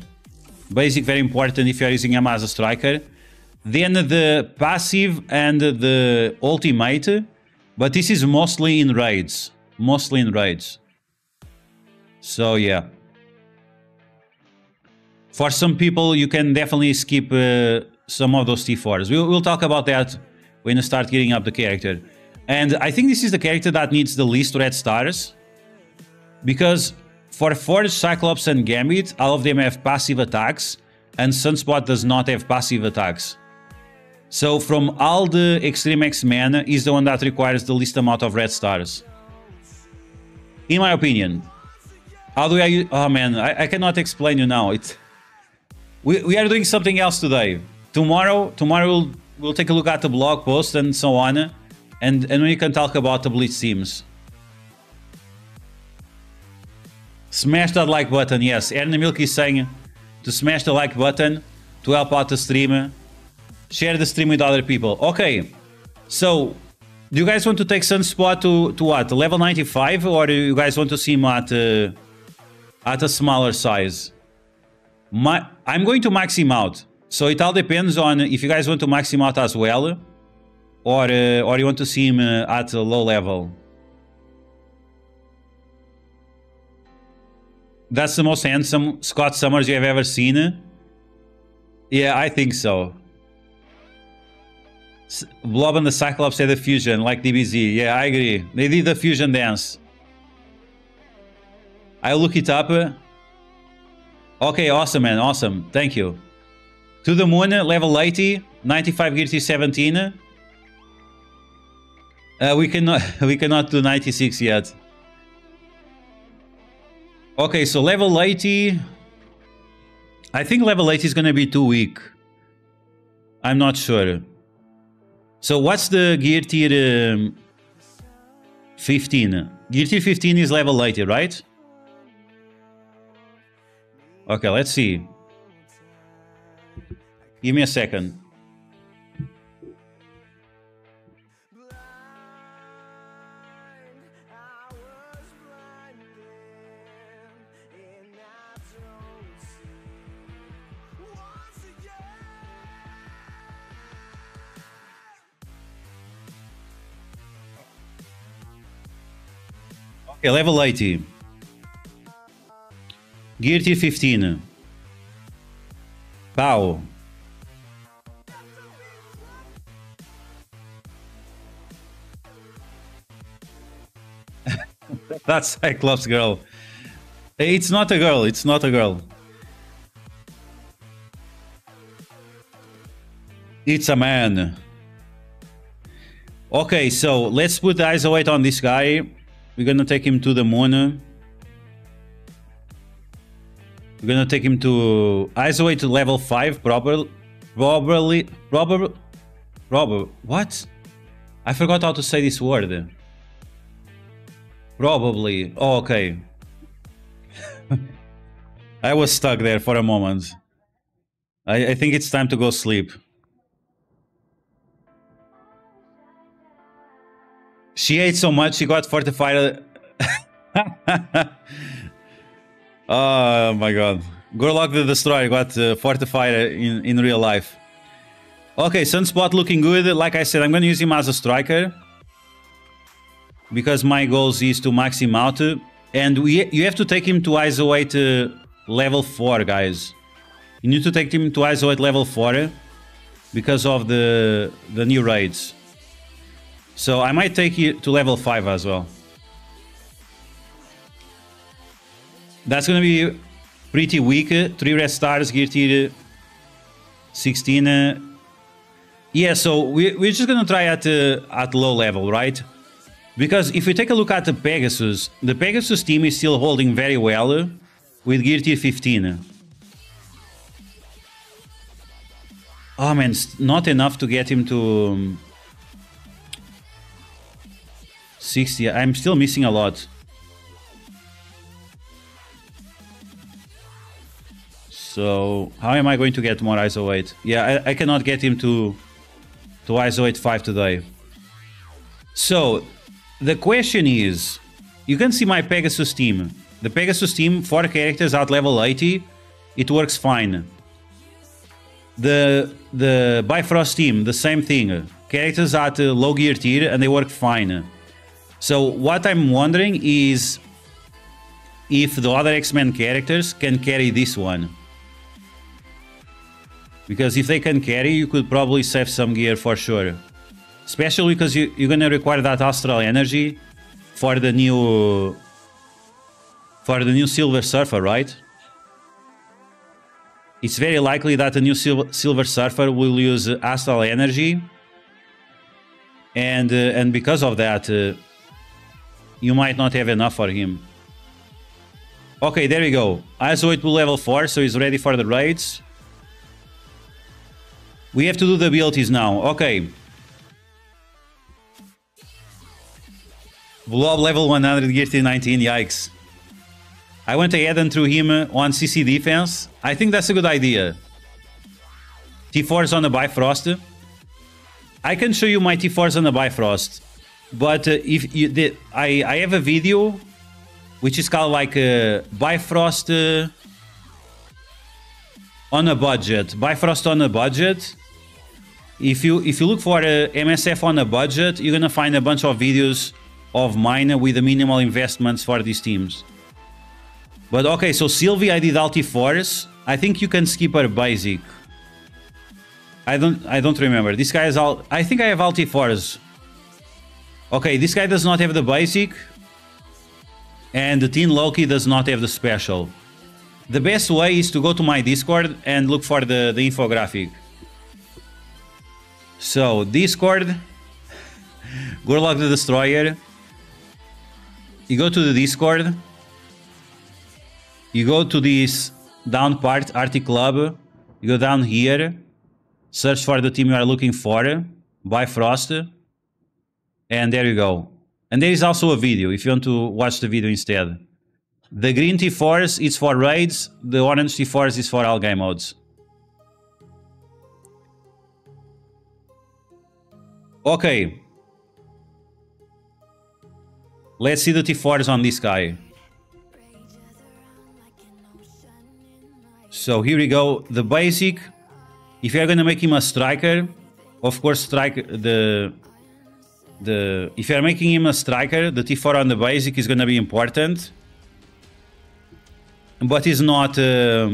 [SPEAKER 1] Basic very important if you're using him as a striker. Then the passive and the ultimate. But this is mostly in raids. Mostly in raids. So yeah. For some people you can definitely skip uh, some of those T4s. We'll, we'll talk about that when you start getting up the character. And I think this is the character that needs the least red stars because for Forge, Cyclops, and Gambit, all of them have passive attacks, and Sunspot does not have passive attacks. So from all the Extreme X-Men, is the one that requires the least amount of red stars. In my opinion. How do I... Oh man, I, I cannot explain you now. It, we, we are doing something else today. Tomorrow, tomorrow we'll, we'll take a look at the blog post and so on. And, and we can talk about the Blitz teams. Smash that like button, yes. Ernie Milk is saying to smash the like button to help out the stream. Share the stream with other people. Okay, so do you guys want to take Sunspot to, to what? Level 95 or do you guys want to see him at, uh, at a smaller size? My, I'm going to max him out. So it all depends on if you guys want to max him out as well or, uh, or you want to see him uh, at a low level. That's the most handsome Scott Summers you have ever seen? Yeah, I think so. Blob and the Cyclops had a fusion, like DBZ. Yeah, I agree. They did the fusion dance. I'll look it up. Okay, awesome, man. Awesome. Thank you. To the moon, level 80, 95 gear 17. Uh, we cannot we cannot do 96 yet. Okay, so level 80... I think level 80 is going to be too weak. I'm not sure. So what's the gear tier um, 15? Gear tier 15 is level 80, right? Okay, let's see. Give me a second. Okay, level 80. Gear tier 15. Pow. That's Cyclops girl. It's not a girl, it's not a girl. It's a man. Okay, so let's put the ISO 8 on this guy. We're gonna take him to the moon. We're gonna take him to ISO 8 to level 5 probably probably probably probably what? I forgot how to say this word. Probably. Oh, okay. I was stuck there for a moment. I, I think it's time to go sleep. She ate so much she got fortified. oh my god. Gorlock the Destroyer got uh, fortified in, in real life. Okay, Sunspot looking good. Like I said, I'm going to use him as a striker. Because my goals is to max him out. And we, you have to take him to ISO 8 uh, level 4, guys. You need to take him to ISO 8 level 4. Because of the, the new raids. So I might take you to level 5 as well. That's gonna be pretty weak. 3 red stars, gear tier 16. Uh, yeah, so we, we're just gonna try at, uh, at low level, right? Because if we take a look at the Pegasus, the Pegasus team is still holding very well with gear tier 15. Oh man, not enough to get him to... Um, 60. I'm still missing a lot. So, how am I going to get more ISO 8? Yeah, I, I cannot get him to, to ISO 8 5 today. So, the question is, you can see my Pegasus team. The Pegasus team, 4 characters at level 80, it works fine. The the Bifrost team, the same thing. Characters at uh, low gear tier and they work fine. So what I'm wondering is if the other X-Men characters can carry this one. Because if they can carry, you could probably save some gear for sure. Especially because you, you're gonna require that astral energy for the new for the new Silver Surfer, right? It's very likely that the new Sil Silver Surfer will use astral energy, and uh, and because of that, uh, you might not have enough for him. Okay, there we go. ISO to level 4, so he's ready for the raids. We have to do the abilities now. Okay. Blob level 100, gear to 19, yikes. I went ahead and threw him on CC defense. I think that's a good idea. T4 is on the Bifrost. I can show you my T4s on the Bifrost. But uh, if you did, I I have a video which is called like uh, Bifrost uh, on a budget. Bifrost on a budget. If you if you look for a MSF on a budget, you're gonna find a bunch of videos of mine with the minimal investments for these teams. But okay, so Sylvie, I did all T4s. I think you can skip her basic. I don't I don't remember. This guy is all I think I have all T4s. Okay, this guy does not have the basic. And the Teen Loki does not have the special. The best way is to go to my Discord and look for the, the infographic. So, Discord, Gorlock the Destroyer. You go to the Discord. You go to this down part, Arctic Club. You go down here. Search for the team you are looking for. Bifrost. And there you go. And there is also a video if you want to watch the video instead. The green T4s is for raids, the orange T4s is for all game modes. Okay. Let's see the T4s on this guy. So here we go. The basic, if you're gonna make him a striker, of course strike the the if you're making him a striker, the T4 on the basic is gonna be important. But is not uh,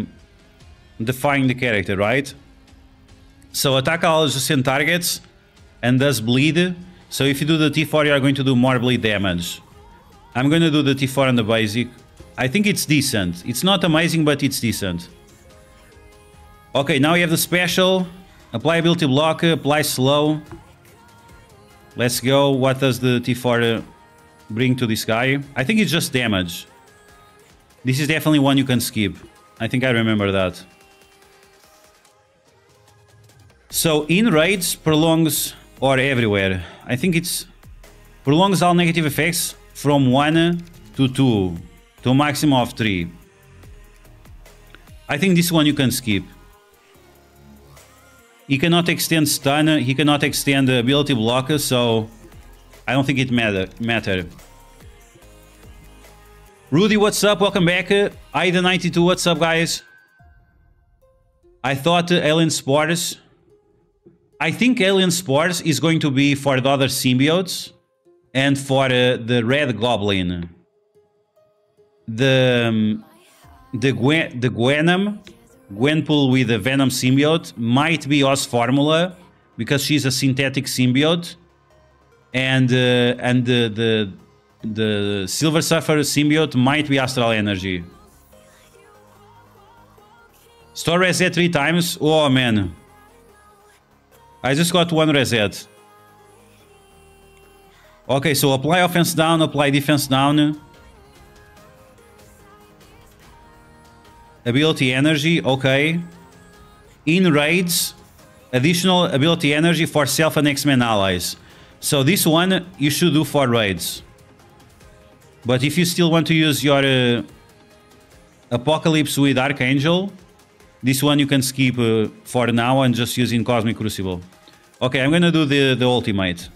[SPEAKER 1] defying the character, right? So attack all adjacent targets and does bleed. So if you do the T4, you are going to do more bleed damage. I'm going to do the T4 on the basic. I think it's decent. It's not amazing, but it's decent. Okay, now we have the special. Apply ability block, apply slow. Let's go. What does the T4 uh, bring to this guy? I think it's just damage. This is definitely one you can skip. I think I remember that. So in raids prolongs or everywhere. I think it's prolongs all negative effects from 1 to 2 to a maximum of 3. I think this one you can skip. He cannot extend stun, he cannot extend the ability blocker, so I don't think it matter. matter. Rudy, what's up? Welcome back. Ida92, what's up, guys? I thought uh, Alien Spores I think Alien Spores is going to be for the other symbiotes and for uh, the Red Goblin. The um, the Gwen, the Gwenom, Gwenpool with the Venom symbiote might be Oz Formula because she's a synthetic symbiote, and uh, and the, the the Silver Surfer symbiote might be Astral Energy. Store reset three times. Oh man, I just got one reset. Okay, so apply offense down, apply defense down. Ability energy, okay. In raids, additional ability energy for self and X-Men allies. So this one you should do for raids. But if you still want to use your uh, Apocalypse with Archangel, this one you can skip uh, for now and just using Cosmic Crucible. Okay, I'm gonna do the, the ultimate.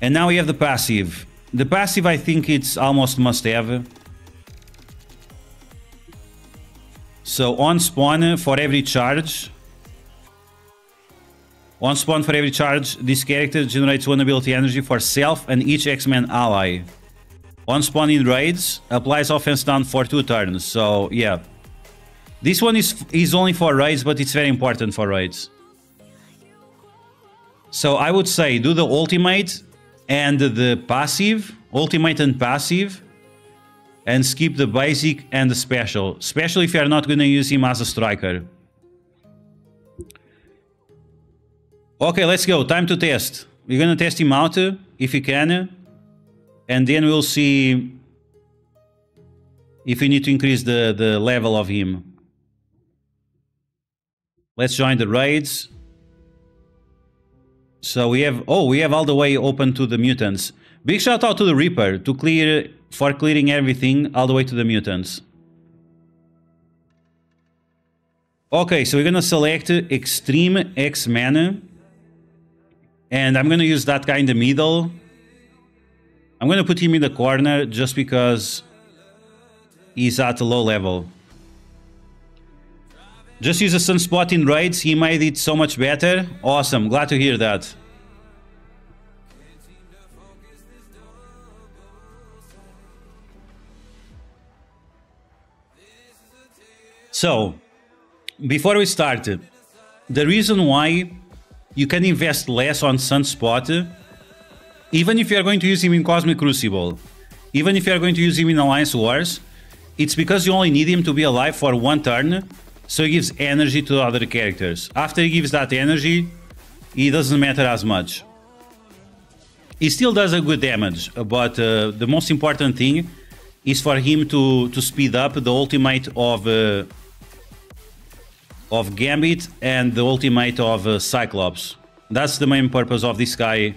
[SPEAKER 1] And now we have the passive. The passive I think it's almost must have. So on spawn for every charge. On spawn for every charge, this character generates one ability energy for self and each X-Men ally. On spawn in raids, applies offense down for two turns. So yeah. This one is, is only for raids, but it's very important for raids. So I would say do the ultimate and the passive, ultimate and passive, and skip the basic and the special, especially if you're not going to use him as a striker. Okay, let's go. Time to test. We're going to test him out if he can, and then we'll see if we need to increase the, the level of him. Let's join the raids. So we have, oh, we have all the way open to the mutants. Big shout out to the Reaper to clear, for clearing everything all the way to the mutants. Okay, so we're gonna select Extreme X-Men. And I'm gonna use that guy in the middle. I'm gonna put him in the corner just because he's at a low level. Just use a sunspot in raids, he made it so much better. Awesome, glad to hear that. So, before we start, the reason why you can invest less on Sunspot, even if you are going to use him in Cosmic Crucible, even if you are going to use him in Alliance Wars, it's because you only need him to be alive for one turn so he gives energy to other characters. After he gives that energy, he doesn't matter as much. He still does a good damage, but uh, the most important thing is for him to, to speed up the ultimate of uh, of Gambit and the ultimate of uh, Cyclops. That's the main purpose of this guy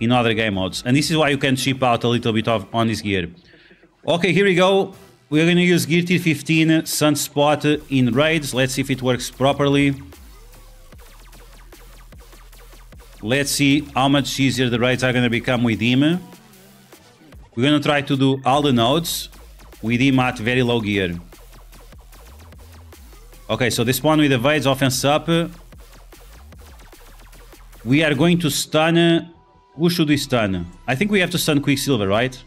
[SPEAKER 1] in other game modes. And this is why you can chip out a little bit of on his gear. Okay, here we go. We're gonna use Gear Tier 15 Sunspot in raids. Let's see if it works properly. Let's see how much easier the raids are gonna become with him. We're gonna try to do all the nodes with him at very low gear. Okay, so this one with the Vades offense up. We are going to stun... Who should we stun? I think we have to stun Quicksilver, right?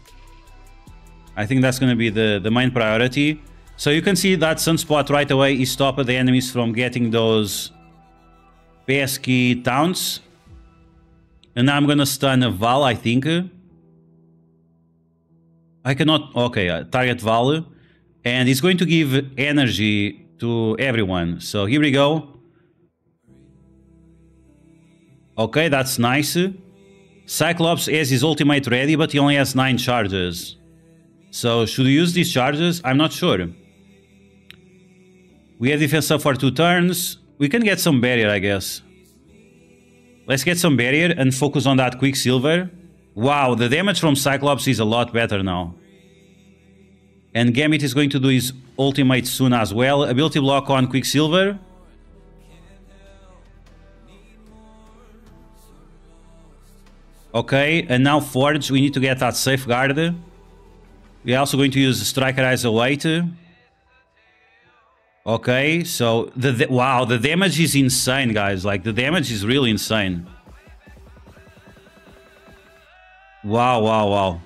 [SPEAKER 1] I think that's going to be the, the main priority. So you can see that Sunspot right away is stopped the enemies from getting those pesky taunts. And now I'm going to stun a Val, I think. I cannot... Okay, uh, target Val. And it's going to give energy to everyone. So here we go. Okay, that's nice. Cyclops has his ultimate ready, but he only has 9 charges. So should we use these charges? I'm not sure. We have defense up for two turns. We can get some barrier, I guess. Let's get some barrier and focus on that Quicksilver. Wow, the damage from Cyclops is a lot better now. And Gambit is going to do his ultimate soon as well. Ability block on Quicksilver. Okay, and now Forge, we need to get that safeguard. We're also going to use Striker as a weight. Okay, so the, the wow, the damage is insane, guys. Like the damage is really insane. Wow, wow, wow.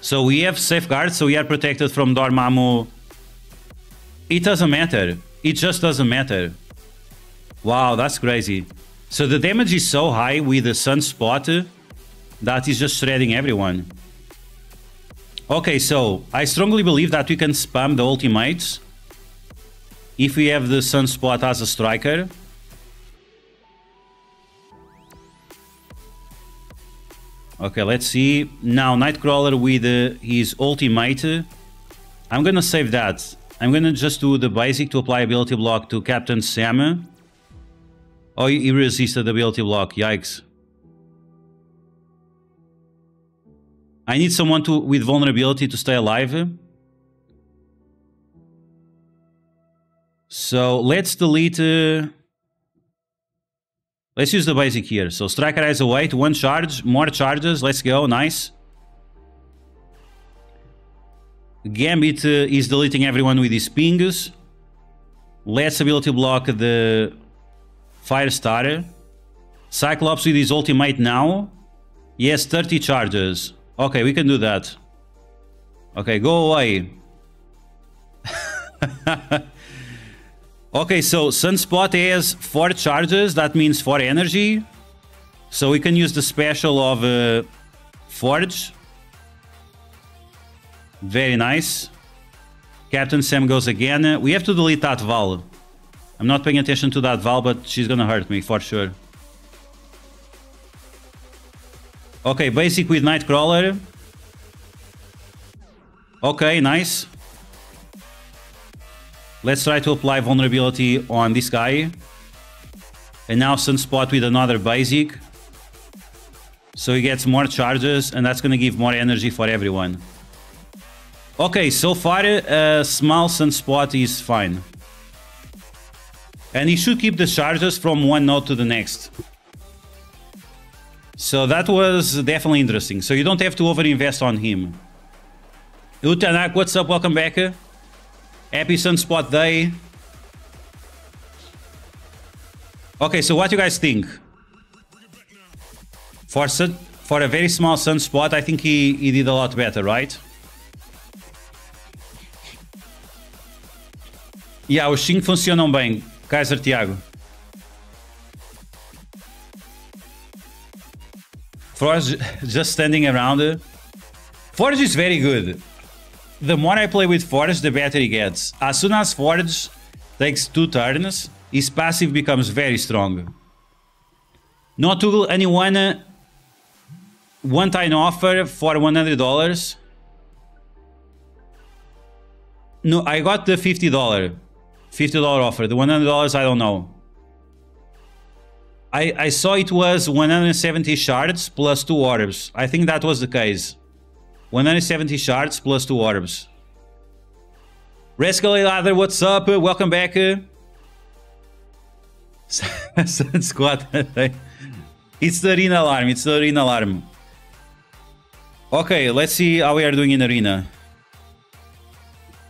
[SPEAKER 1] So we have safeguards, so we are protected from Dormammu. It doesn't matter. It just doesn't matter. Wow, that's crazy. So the damage is so high with the Sunspot that is just shredding everyone. Okay, so I strongly believe that we can spam the ultimates if we have the Sunspot as a striker. Okay, let's see. Now, Nightcrawler with uh, his ultimate. I'm gonna save that. I'm gonna just do the basic to apply ability block to Captain Sam. Oh, he resisted the ability block. Yikes. I need someone to with vulnerability to stay alive. So let's delete... Uh, let's use the basic here. So Striker has a weight, one charge, more charges. Let's go, nice. Gambit uh, is deleting everyone with his pings. Let's ability block the Firestar. Cyclops with his ultimate now. Has 30 charges. Okay, we can do that. Okay, go away. okay, so Sunspot has 4 charges, that means 4 energy. So we can use the special of uh, Forge. Very nice. Captain Sam goes again. We have to delete that Val. I'm not paying attention to that Val, but she's gonna hurt me for sure. Okay, basic with Nightcrawler. Okay, nice. Let's try to apply vulnerability on this guy. And now Sunspot with another basic. So he gets more charges and that's gonna give more energy for everyone. Okay, so far uh, small Sunspot is fine. And he should keep the charges from one node to the next. So that was definitely interesting. So you don't have to overinvest on him. Utanak, what's up? Welcome back. Happy Sunspot Day. Okay, so what do you guys think? For sun, for a very small Sunspot, I think he, he did a lot better, right? Yeah, os 5 funcionam um bem, Kaiser Tiago. Forge just standing around. Forge is very good. The more I play with Forge, the better he gets. As soon as Forge takes two turns, his passive becomes very strong. No to anyone uh, one-time offer for $100. No, I got the $50. $50 offer. The $100, I don't know. I, I saw it was 170 shards plus two orbs. I think that was the case. 170 shards plus 2 orbs. Rescalador, what's up? Welcome back. Squad. it's the arena alarm. It's the arena alarm. Okay, let's see how we are doing in arena.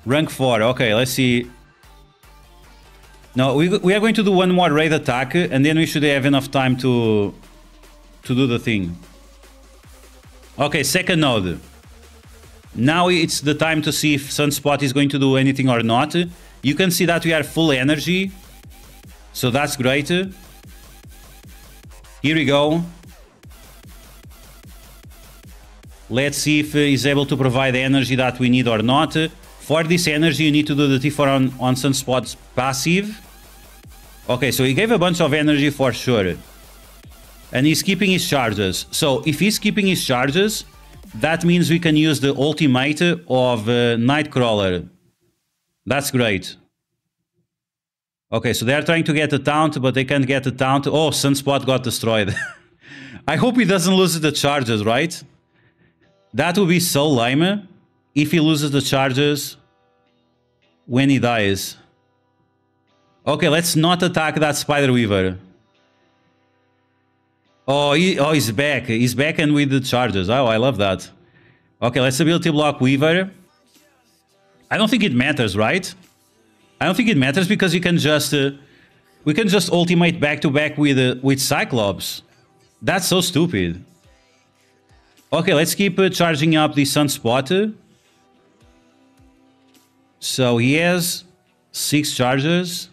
[SPEAKER 1] Rank 4. Okay, let's see. No, we, we are going to do one more raid attack, and then we should have enough time to to do the thing. Okay, second node. Now it's the time to see if Sunspot is going to do anything or not. You can see that we are full energy. So that's great. Here we go. Let's see if he's able to provide the energy that we need or not. For this energy, you need to do the T4 on, on Sunspot's passive. Okay, so he gave a bunch of energy for sure. And he's keeping his charges. So if he's keeping his charges, that means we can use the ultimate of uh, Nightcrawler. That's great. Okay, so they're trying to get a taunt, but they can't get a taunt. Oh, Sunspot got destroyed. I hope he doesn't lose the charges, right? That would be so lame if he loses the charges when he dies. Okay, let's not attack that Spider Weaver. Oh, he, oh, he's back. He's back and with the charges. Oh, I love that. Okay, let's ability block Weaver. I don't think it matters, right? I don't think it matters because you can just... Uh, we can just ultimate back-to-back -back with, uh, with Cyclops. That's so stupid. Okay, let's keep uh, charging up the Sunspot. So he has six charges.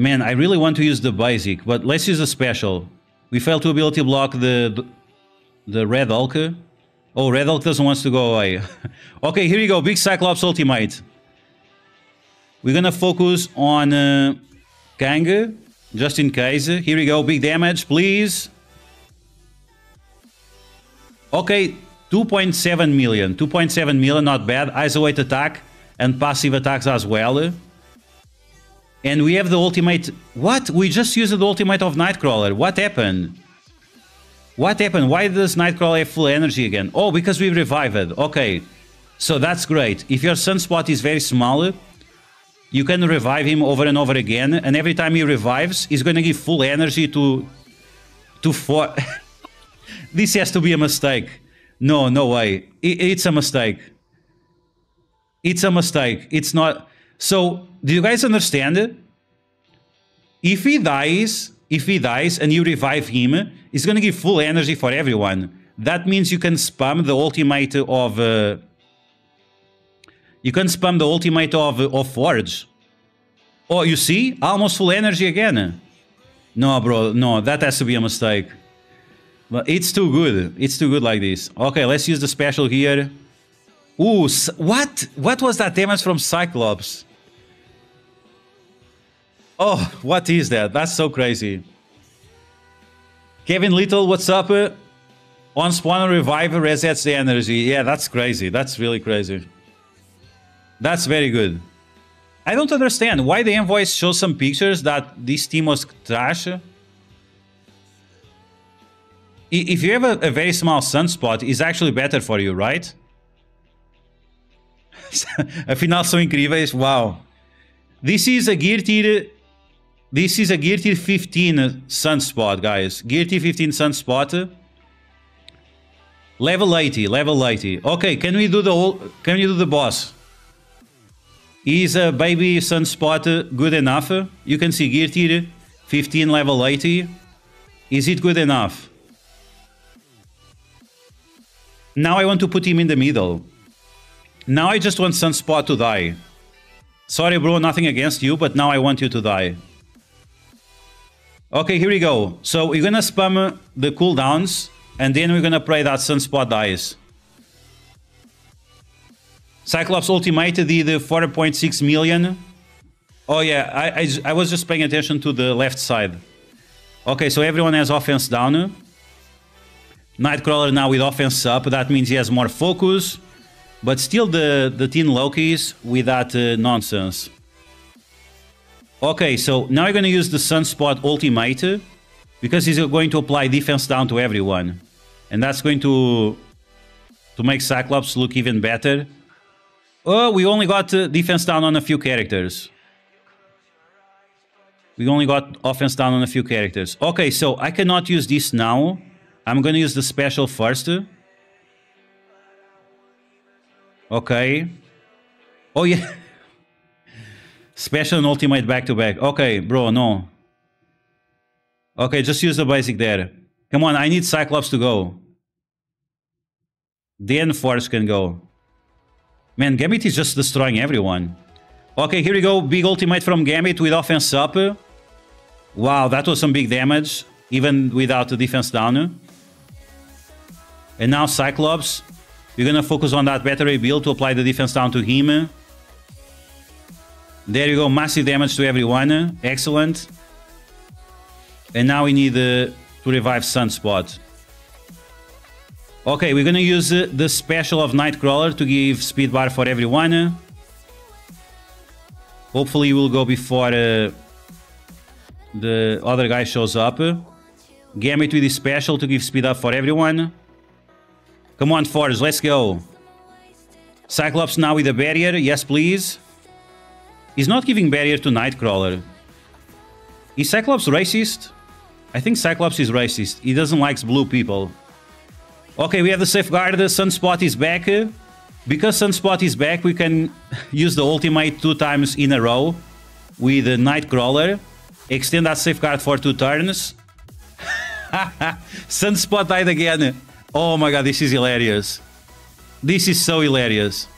[SPEAKER 1] Man, I really want to use the basic, but let's use a special. We failed to ability block the the Red Hulk. Oh, Red Hulk doesn't want to go away. okay, here we go. Big Cyclops Ultimate. We're gonna focus on uh, Kang, just in case. Here we go. Big damage, please. Okay, 2.7 million. 2.7 million, not bad. ISO 8 attack and passive attacks as well. And we have the ultimate... What? We just used the ultimate of Nightcrawler. What happened? What happened? Why does Nightcrawler have full energy again? Oh, because we revived. Okay. So that's great. If your sunspot is very small, you can revive him over and over again. And every time he revives, he's going to give full energy to... To four... this has to be a mistake. No, no way. It, it's a mistake. It's a mistake. It's not... So, do you guys understand it? If he dies, if he dies and you revive him, he's gonna give full energy for everyone. That means you can spam the ultimate of... Uh, you can spam the ultimate of, of Forge. Oh, you see? Almost full energy again. No, bro, no, that has to be a mistake. But it's too good. It's too good like this. Okay, let's use the special here. Ooh, what? What was that damage from Cyclops? Oh, what is that? That's so crazy. Kevin Little, what's up? On spawn revive resets the energy. Yeah, that's crazy. That's really crazy. That's very good. I don't understand why the envoys show some pictures that this team was trash. If you have a, a very small sunspot, it's actually better for you, right? Afinal são incríveis. Wow. This is a gear tier this is a Gear Tier 15 Sunspot, guys. Gear Tier 15 Sunspot. Level 80, level 80. Okay, can we do the whole, can we do the boss? Is a baby Sunspot good enough? You can see Gear Tier 15 level 80. Is it good enough? Now I want to put him in the middle. Now I just want Sunspot to die. Sorry bro, nothing against you, but now I want you to die. Okay, here we go. So we're gonna spam the cooldowns, and then we're gonna pray that Sunspot dies. Cyclops Ultimate did 4.6 million. Oh yeah, I, I, I, was just paying attention to the left side. Okay, so everyone has offense down. Nightcrawler now with offense up, that means he has more focus. But still the, the Teen Lokis with that uh, nonsense. Okay, so now I'm going to use the Sunspot Ultimate because he's going to apply defense down to everyone. And that's going to to make Cyclops look even better. Oh, we only got uh, defense down on a few characters. We only got offense down on a few characters. Okay, so I cannot use this now. I'm gonna use the special first. Okay. Oh, yeah. special and ultimate back to back. Okay, bro, no. Okay, just use the basic there. Come on, I need Cyclops to go. Then Forge can go. Man, Gambit is just destroying everyone. Okay, here we go. Big ultimate from Gambit with offense up. Wow, that was some big damage, even without the defense down. And now Cyclops. We're gonna focus on that battery build to apply the defense down to him. There you go, massive damage to everyone. Excellent. And now we need uh, to revive Sunspot. Okay, we're gonna use uh, the special of Nightcrawler to give speed bar for everyone. Hopefully we'll go before uh, the other guy shows up. Gambit with the special to give speed up for everyone. Come on, Forge, let's go. Cyclops now with a barrier. Yes, please. He's not giving barrier to Nightcrawler. Is Cyclops racist? I think Cyclops is racist. He doesn't like blue people. Okay, we have the safeguard. The Sunspot is back. Because Sunspot is back, we can use the ultimate two times in a row with the Nightcrawler. Extend that safeguard for two turns. Sunspot died again. Oh my god, this is hilarious. This is so hilarious.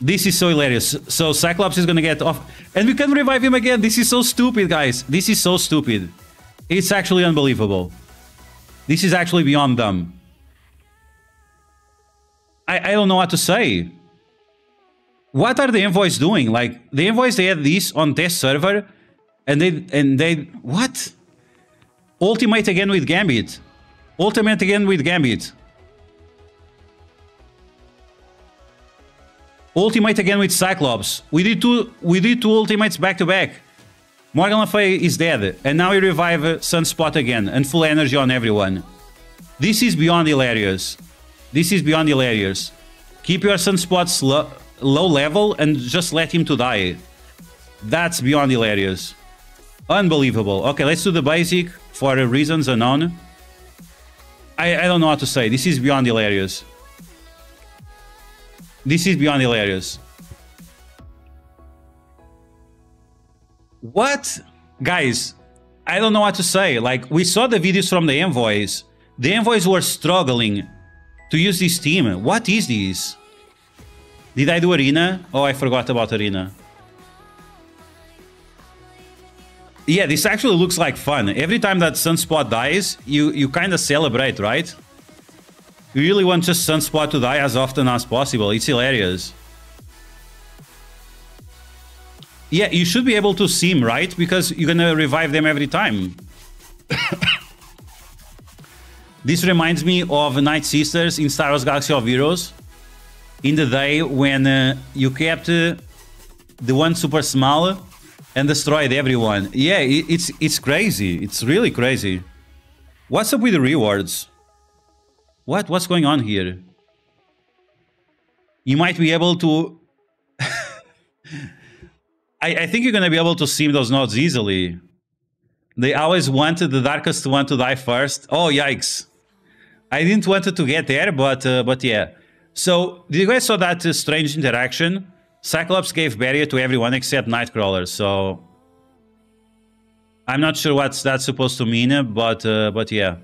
[SPEAKER 1] This is so hilarious. So Cyclops is gonna get off. And we can revive him again. This is so stupid, guys. This is so stupid. It's actually unbelievable. This is actually beyond dumb. I, I don't know what to say. What are the envoys doing? Like, the envoys, they had this on test server. And they, and they, what? Ultimate again with Gambit. Ultimate again with Gambit. Ultimate again with Cyclops. We did two we did two ultimates back to back. Morgan Le Fay is dead, and now we revive Sunspot again, and full energy on everyone. This is beyond hilarious. This is beyond hilarious. Keep your Sunspots lo low level and just let him to die. That's beyond hilarious. Unbelievable. Okay, let's do the basic for reasons unknown. I, I don't know what to say. This is beyond hilarious. This is beyond hilarious. What? Guys, I don't know what to say. Like, we saw the videos from the envoys. The envoys were struggling to use this team. What is this? Did I do Arena? Oh, I forgot about Arena. Yeah, this actually looks like fun. Every time that Sunspot dies, you, you kind of celebrate, right? You really want just Sunspot to die as often as possible. It's hilarious. Yeah, you should be able to see him, right? Because you're gonna revive them every time. this reminds me of Night Sisters in Star Wars Galaxy of Heroes. In the day when uh, you kept uh, the one super small and destroyed everyone. Yeah, it, it's it's crazy. It's really crazy. What's up with the rewards? What? What's going on here? You might be able to... I, I think you're going to be able to sim those nodes easily. They always wanted the darkest one to die first. Oh, yikes. I didn't want to get there, but uh, but yeah. So, did you guys saw that uh, strange interaction? Cyclops gave barrier to everyone except Nightcrawler, so... I'm not sure what that's supposed to mean, but uh, but yeah.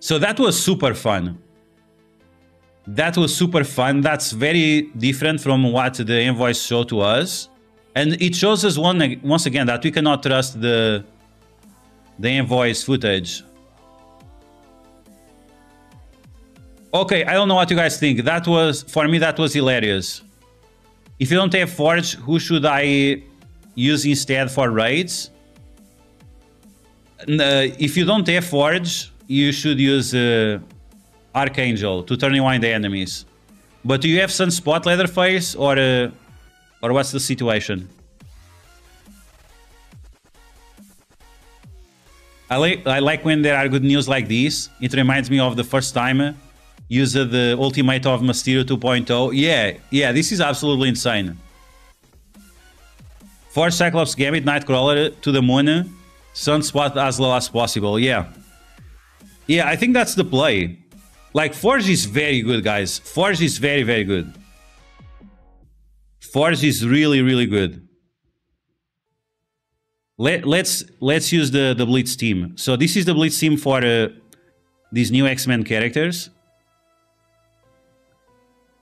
[SPEAKER 1] So that was super fun. That was super fun. That's very different from what the envoys showed to us. And it shows us one, once again that we cannot trust the, the envoys footage. Okay, I don't know what you guys think. That was, for me, that was hilarious. If you don't have Forge, who should I use instead for raids? Uh, if you don't have Forge, you should use uh, Archangel to turn rewind the enemies. But do you have Sunspot Leatherface or uh, or what's the situation? I like I like when there are good news like this. It reminds me of the first time used the ultimate of Mysterio 2.0. Yeah, yeah, this is absolutely insane. Forge Cyclops Gambit Nightcrawler to the moon. Sunspot as low as possible. Yeah. Yeah, I think that's the play. Like, Forge is very good, guys. Forge is very, very good. Forge is really, really good. Let, let's let's use the, the Blitz team. So this is the Blitz team for uh, these new X-Men characters.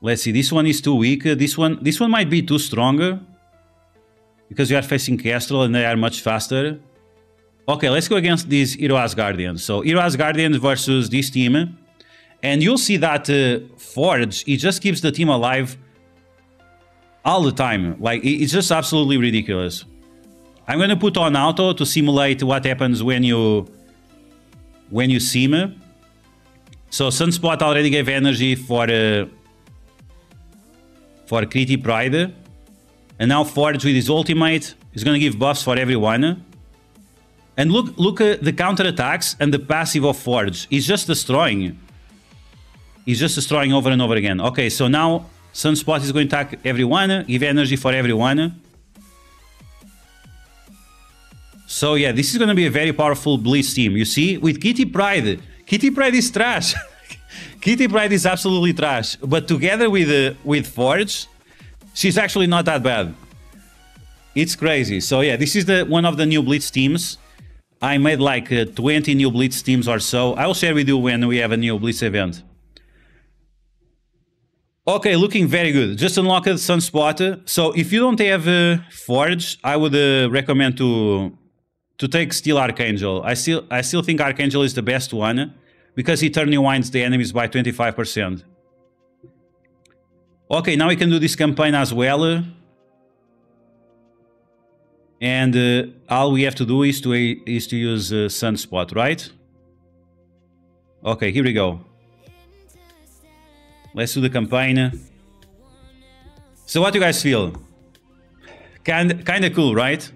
[SPEAKER 1] Let's see, this one is too weak. Uh, this one this one might be too strong. Because you are facing Kestrel and they are much faster. Okay, let's go against these Hero Guardians. So Hero Guardians versus this team. And you'll see that uh, Forge, he just keeps the team alive all the time. Like, it's just absolutely ridiculous. I'm going to put on auto to simulate what happens when you when you sim. So Sunspot already gave energy for uh, for Kitty Pryde. And now Forge with his ultimate is going to give buffs for everyone. And look look at the counter attacks and the passive of Forge. He's just destroying. He's just destroying over and over again. Okay, so now Sunspot is going to attack everyone, give energy for everyone. So yeah, this is going to be a very powerful Blitz team. You see, with Kitty Pryde, Kitty Pryde is trash. Kitty Pryde is absolutely trash. But together with uh, with Forge, she's actually not that bad. It's crazy. So yeah, this is the one of the new Blitz teams. I made like uh, 20 new Blitz teams or so. I will share with you when we have a new Blitz event. Okay, looking very good. Just unlocked Sunspot. So if you don't have uh, Forge, I would uh, recommend to to take Steel Archangel. I still I still think Archangel is the best one because he turn winds the enemies by 25%. Okay, now we can do this campaign as well. And uh, all we have to do is to is to use uh, Sunspot, right? Okay, here we go. Let's do the campaign. So what do you guys feel? Kind, kind of cool, right?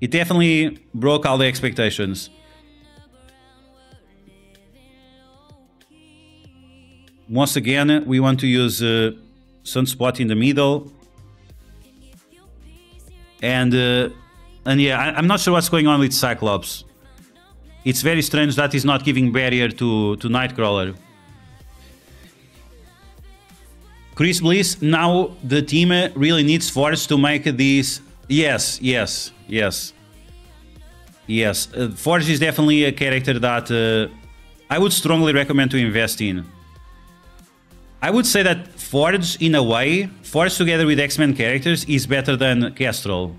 [SPEAKER 1] It definitely broke all the expectations. Once again, we want to use uh, Sunspot in the middle. And, uh, and yeah, I, am not sure what's going on with Cyclops. It's very strange that he's not giving barrier to, to Nightcrawler. Chris Bliss, now the team really needs Forge to make this. Yes, yes, yes. Yes, uh, Forge is definitely a character that uh, I would strongly recommend to invest in. I would say that Forge, in a way, Forge together with X-Men characters is better than Kestrel.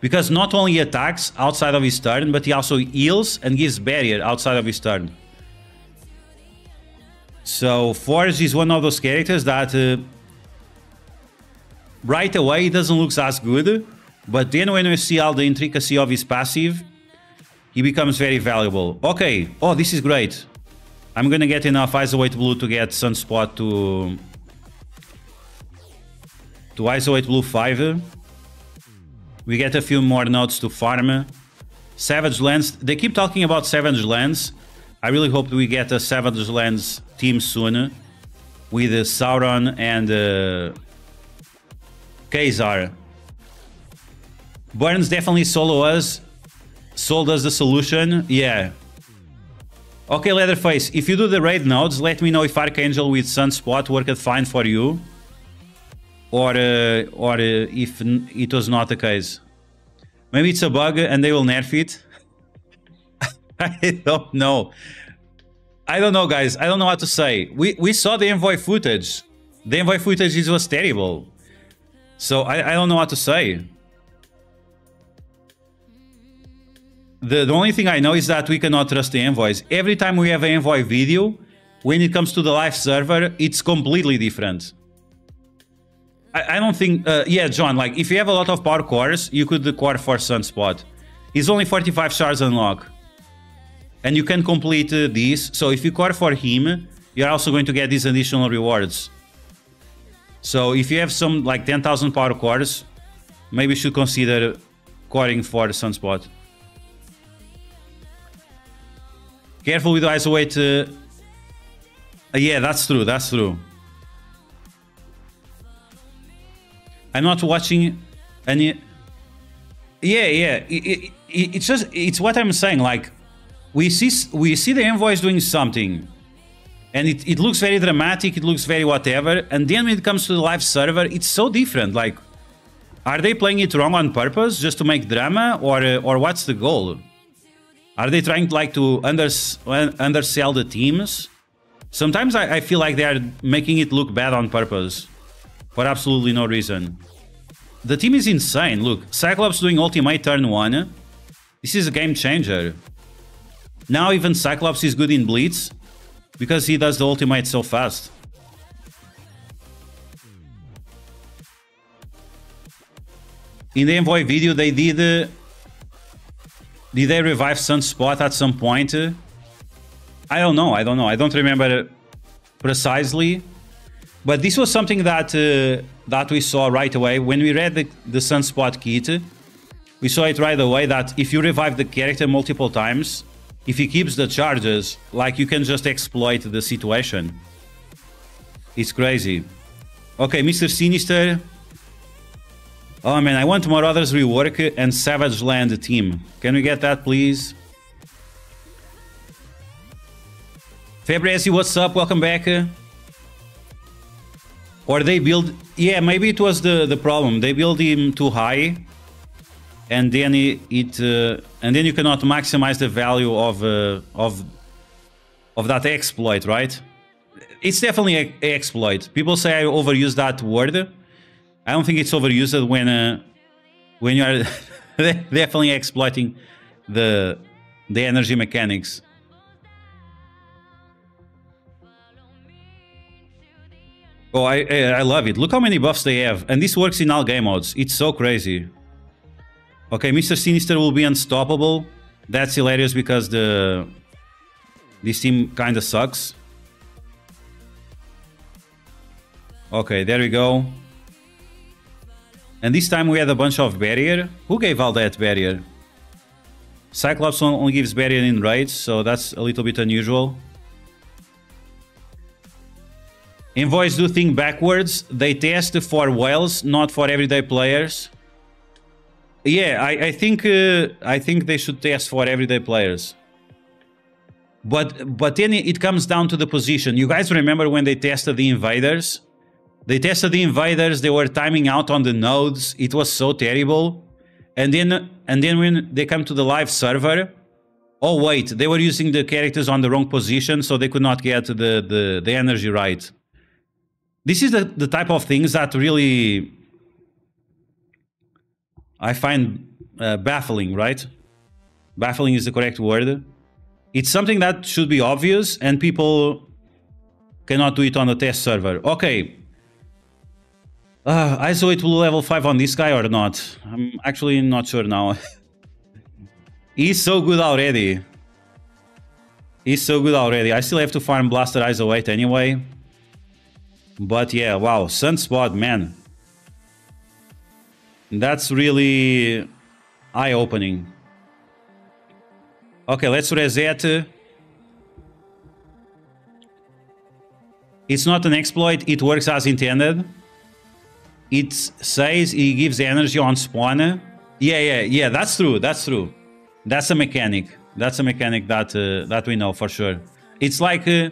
[SPEAKER 1] Because not only attacks outside of his turn, but he also heals and gives barrier outside of his turn. So Forge is one of those characters that uh, right away it doesn't look as good, but then when you see all the intricacy of his passive, he becomes very valuable. Okay, oh this is great. I'm gonna get enough ISO 8 Blue to get Sunspot to... To Isolate Blue 5. We get a few more nodes to farm. Savage Lands, they keep talking about Savage Lands. I really hope we get a Savage Lands team soon with uh, Sauron and uh, Ka-Zar. Burns definitely solo us. Sold us the solution. Yeah. Okay, Leatherface, if you do the raid nodes, let me know if Archangel with Sunspot worked fine for you. Or, uh, or uh, if it was not the case. Maybe it's a bug and they will nerf it. I don't know. I don't know, guys. I don't know what to say. We we saw the envoy footage. The envoy footage was terrible. So I, I don't know what to say. The, the only thing I know is that we cannot trust the envoys. Every time we have an envoy video, when it comes to the live server, it's completely different. I, I don't think... Uh, yeah, John, like, if you have a lot of power cores, you could core for Sunspot. It's only 45 shards unlock and you can complete uh, these. So if you core for him, you're also going to get these additional rewards. So if you have some like 10,000 power cores, maybe you should consider coring for Sunspot. Careful with to... Uh, yeah, that's true, that's true. I'm not watching any... Yeah, yeah, it, it, it's just, it's what I'm saying, like, we see, we see the envoys doing something, and it, it looks very dramatic, it looks very whatever, and then when it comes to the live server, it's so different, like, are they playing it wrong on purpose, just to make drama, or, or what's the goal? Are they trying like to unders undersell the teams? Sometimes I, I feel like they are making it look bad on purpose. For absolutely no reason. The team is insane. Look, Cyclops doing ultimate turn 1. This is a game changer. Now even Cyclops is good in Blitz. Because he does the ultimate so fast. In the Envoy video they did uh, did they revive Sunspot at some point? I don't know. I don't know. I don't remember precisely. But this was something that uh, that we saw right away when we read the, the Sunspot kit. We saw it right away that if you revive the character multiple times, if he keeps the charges, like you can just exploit the situation. It's crazy. Okay, Mr. Sinister Oh man, I want Marauders rework and Savage Land team. Can we get that, please? Fabrezi, what's up? Welcome back. Or they build... Yeah, maybe it was the, the problem. They build him too high. And then it... uh, and then you cannot maximize the value of... Uh, of of that exploit, right? It's definitely an exploit. People say I overuse that word. I don't think it's overused when uh, when you are definitely exploiting the the energy mechanics. Oh, I I love it. Look how many buffs they have, and this works in all game modes. It's so crazy. Okay, Mr. Sinister will be unstoppable. That's hilarious because the this team kind of sucks. Okay, there we go. And this time we had a bunch of barrier. Who gave all that barrier? Cyclops only gives barrier in raids, so that's a little bit unusual. Envoys do think backwards. They test for whales, not for everyday players. Yeah, I, I think uh, I think they should test for everyday players. But but then it comes down to the position. You guys remember when they tested the invaders? They tested the invaders, they were timing out on the nodes, it was so terrible. And then and then when they come to the live server, oh wait, they were using the characters on the wrong position, so they could not get the, the, the energy right. This is the, the type of things that really I find uh, baffling, right? Baffling is the correct word. It's something that should be obvious and people cannot do it on the test server. Okay, uh, isolate will level 5 on this guy or not? I'm actually not sure now. He's so good already. He's so good already. I still have to farm Blaster Isolate anyway. But yeah, wow. Sunspot, man. That's really eye-opening. Okay, let's reset. It's not an exploit, it works as intended it says it gives energy on spawner. Yeah, yeah, yeah. That's true. That's true. That's a mechanic. That's a mechanic that uh, that we know for sure. It's like uh,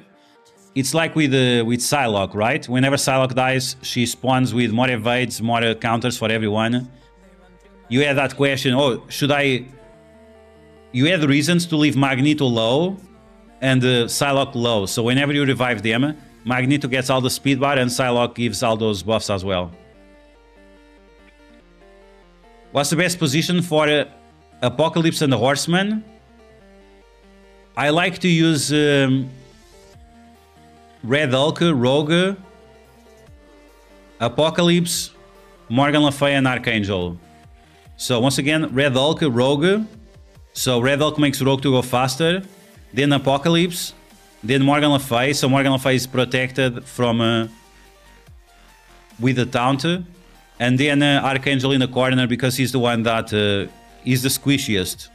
[SPEAKER 1] it's like with uh, with Psylocke, right? Whenever Psylocke dies, she spawns with more evades, more counters for everyone. You had that question. Oh, should I? You had reasons to leave Magneto low and uh, Psylocke low. So whenever you revive them, Magneto gets all the speed bar and Psylocke gives all those buffs as well. What's the best position for uh, Apocalypse and the Horseman? I like to use um, Red Hulk, Rogue, Apocalypse, Morgan Le Fay, and Archangel. So once again, Red Hulk, Rogue. So Red Hulk makes Rogue to go faster. Then Apocalypse. Then Morgan Le Fay. So Morgan Le Fay is protected from... Uh, with the taunt. And then uh, Archangel in the corner because he's the one that uh, is the squishiest.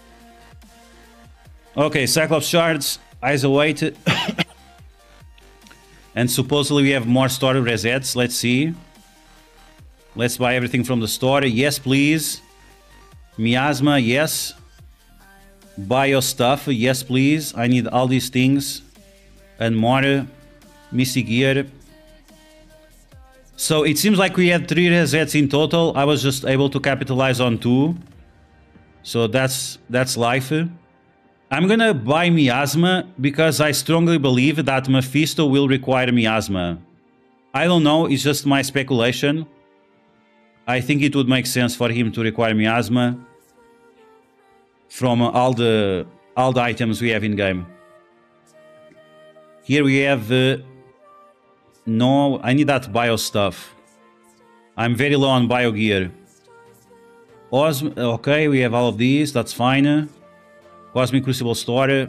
[SPEAKER 1] Okay, Cyclops shards. Isolate. And supposedly we have more store resets. Let's see. Let's buy everything from the store. Yes, please. Miasma, yes. Bio stuff, yes, please. I need all these things. And more. Missy gear. So it seems like we had three resets in total. I was just able to capitalize on two. So that's that's life. I'm gonna buy Miasma because I strongly believe that Mephisto will require Miasma. I don't know, it's just my speculation. I think it would make sense for him to require miasma from all the all the items we have in game. Here we have uh, no, I need that bio stuff. I'm very low on bio gear. Osm okay, we have all of these, that's fine. Cosmic Crucible Store.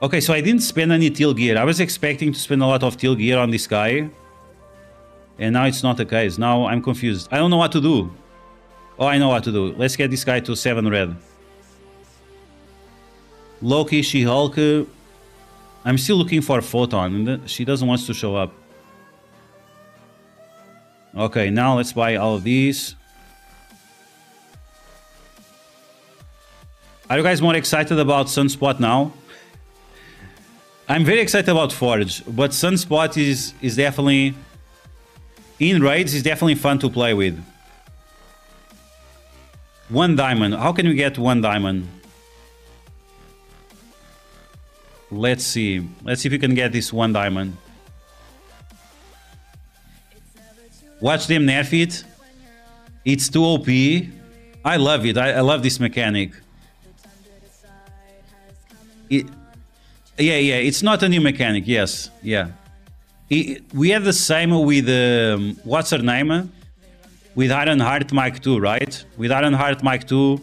[SPEAKER 1] Okay, so I didn't spend any teal gear. I was expecting to spend a lot of teal gear on this guy. And now it's not the case. Now I'm confused. I don't know what to do. Oh, I know what to do. Let's get this guy to 7 red. Loki, She-Hulk. I'm still looking for Photon. She doesn't want to show up. Okay, now let's buy all of these. Are you guys more excited about Sunspot now? I'm very excited about Forge, but Sunspot is, is definitely in raids is definitely fun to play with. One diamond. How can we get one diamond? Let's see. Let's see if we can get this one diamond. Watch them nerf it. It's too OP. I love it. I, I love this mechanic. It, yeah, yeah. It's not a new mechanic. Yes. Yeah we have the same with um, what's her name with Ironheart Mike 2 right with Ironheart Mike 2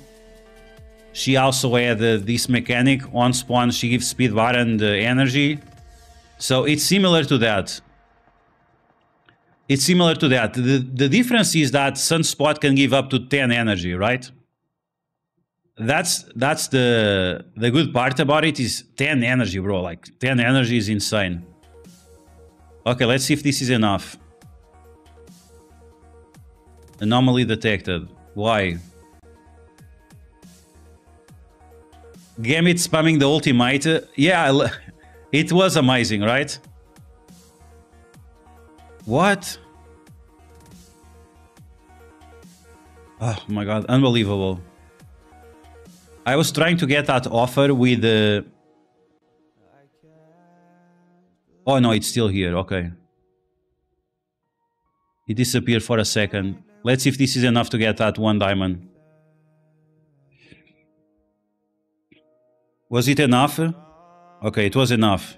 [SPEAKER 1] she also had uh, this mechanic on spawn she gives speed bar and uh, energy so it's similar to that it's similar to that the, the difference is that sunspot can give up to 10 energy right that's that's the the good part about it is 10 energy bro like 10 energy is insane Okay, let's see if this is enough. Anomaly detected. Why? Gambit spamming the ultimate. Yeah, it was amazing, right? What? Oh my god, unbelievable. I was trying to get that offer with the Oh no, it's still here. Okay. It disappeared for a second. Let's see if this is enough to get that one diamond. Was it enough? Okay, it was enough.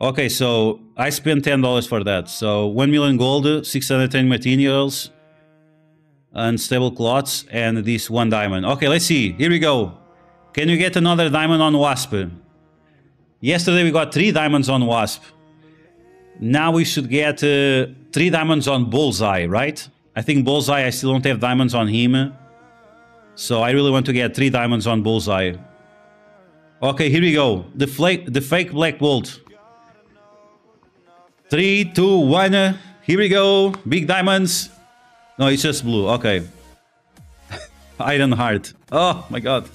[SPEAKER 1] Okay, so I spent $10 for that. So 1 million gold, 610 materials, unstable clots, and this one diamond. Okay, let's see. Here we go. Can you get another diamond on Wasp? Yesterday we got three diamonds on Wasp. Now we should get uh, three diamonds on Bullseye, right? I think Bullseye, I still don't have diamonds on him. So I really want to get three diamonds on Bullseye. Okay, here we go. The, the fake Black Bolt. Three, two, one. Here we go. Big diamonds. No, it's just blue. Okay. Iron Heart. Oh my god.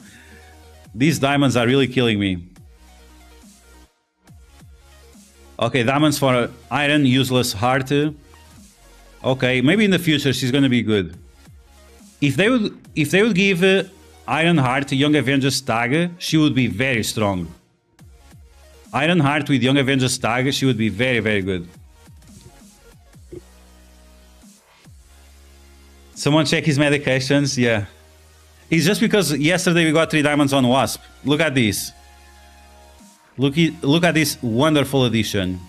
[SPEAKER 1] These diamonds are really killing me. Okay, diamonds for iron, useless heart. Okay, maybe in the future she's gonna be good. If they would, if they would give uh, Iron Heart Young Avengers tag, she would be very strong. Iron Heart with Young Avengers tag, she would be very, very good. Someone check his medications, yeah. It's just because yesterday we got 3 diamonds on Wasp. Look at this. Look, look at this wonderful addition.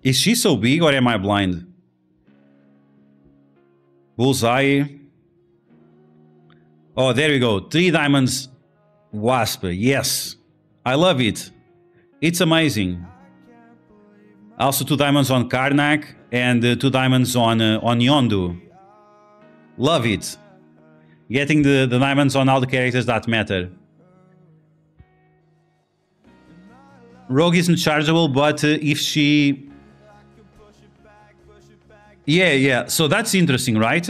[SPEAKER 1] Is she so big or am I blind? Bullseye. Oh, there we go. Three diamonds. Wasp. Yes. I love it. It's amazing. Also two diamonds on Karnak and uh, two diamonds on uh, on Yondu. Love it. getting the, the diamonds on all the characters that matter. Rogue isn't chargeable, but uh, if she... Yeah, yeah, so that's interesting, right?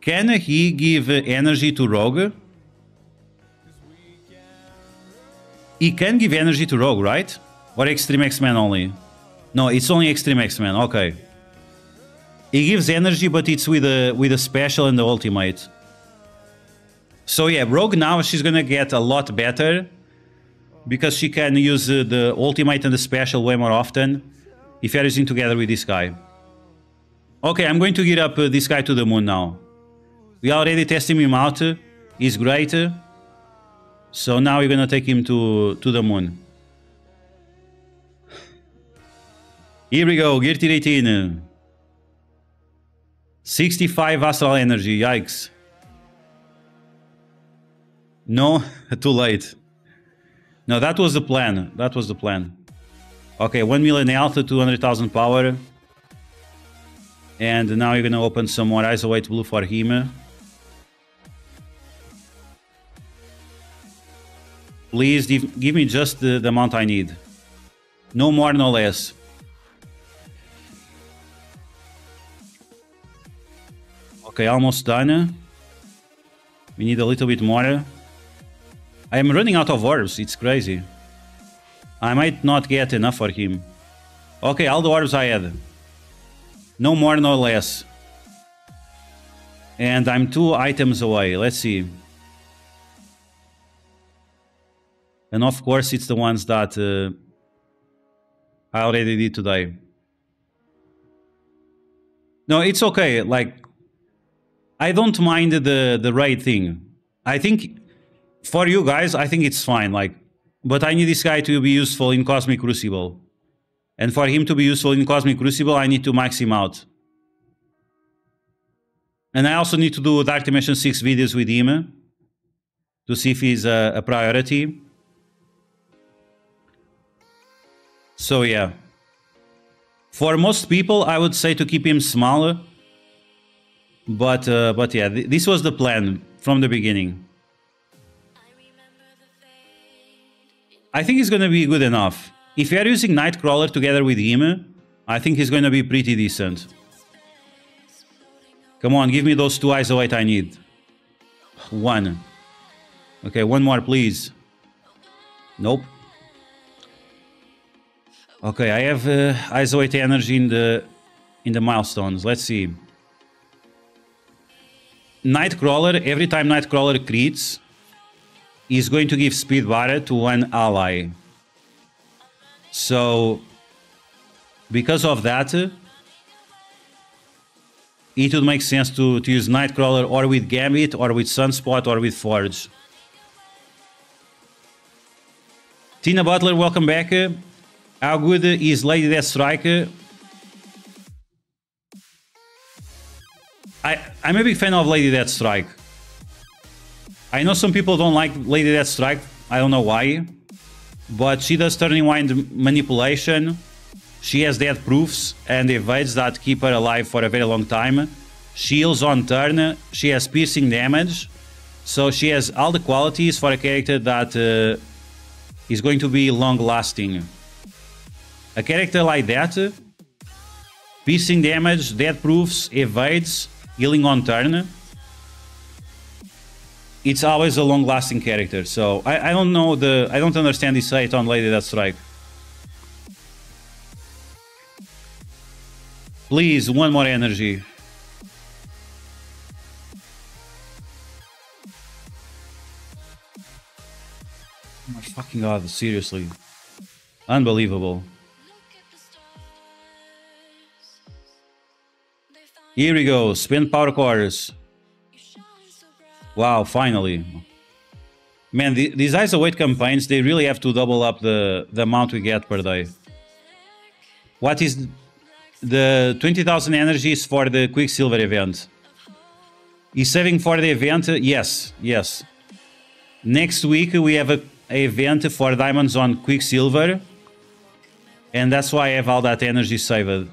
[SPEAKER 1] Can he give energy to Rogue? He can give energy to Rogue, right? Or Extreme X-Men only? No, it's only Extreme X-Men, okay. He gives energy, but it's with a with a special and the ultimate. So yeah, Rogue now she's gonna get a lot better because she can use uh, the ultimate and the special way more often if you're using together with this guy. Okay, I'm going to get up uh, this guy to the moon now. We already tested him out. He's great. So now we're gonna take him to, to the moon. Here we go, Gear 18. 65 astral energy, yikes. No, too late. No, that was the plan. That was the plan. Okay, 1 million health, 200,000 power. And now you're gonna open some more Isolate Blue for him. Please give me just the, the amount I need. No more, no less. Okay, almost done. We need a little bit more. I am running out of orbs, it's crazy. I might not get enough for him. Okay, all the orbs I had. No more, no less. And I'm two items away, let's see. And of course, it's the ones that uh, I already did today. No, it's okay. Like, I don't mind the the raid thing. I think for you guys, I think it's fine. Like, but I need this guy to be useful in Cosmic Crucible, and for him to be useful in Cosmic Crucible, I need to max him out. And I also need to do Dark Dimension 6 videos with him eh, to see if he's a, a priority. So yeah. For most people, I would say to keep him smaller. Eh, But uh, but yeah, th this was the plan from the beginning. I think it's gonna be good enough. If you're using Nightcrawler together with him, I think he's gonna be pretty decent. Come on, give me those two white I need. One. Okay, one more, please. Nope. Okay, I have uh, isolate energy in the in the milestones. Let's see. Nightcrawler, every time Nightcrawler crits, is going to give speed bar to one ally. So, because of that, it would make sense to, to use Nightcrawler or with Gambit or with Sunspot or with Forge. Tina Butler, welcome back. How good is Lady Deathstrike? I'm a big fan of Lady Deathstrike. I know some people don't like Lady Deathstrike. I don't know why. But she does turning wind manipulation. She has death proofs and evades that keep her alive for a very long time. Shields on turn. She has piercing damage. So she has all the qualities for a character that uh, is going to be long lasting. A character like that, piercing damage, death proofs, evades, healing on turn, it's always a long-lasting character. So I, I don't know the I don't understand this hate on Lady Deathstrike. Please, one more energy. Oh my fucking god, seriously. Unbelievable. Here we go, spin power cores. Wow, finally. Man, the, these weight campaigns, they really have to double up the, the amount we get per day. What is the 20,000 energies for the Quicksilver event? Is saving for the event? Yes, yes. Next week we have a, a event for diamonds on Quicksilver. And that's why I have all that energy saved.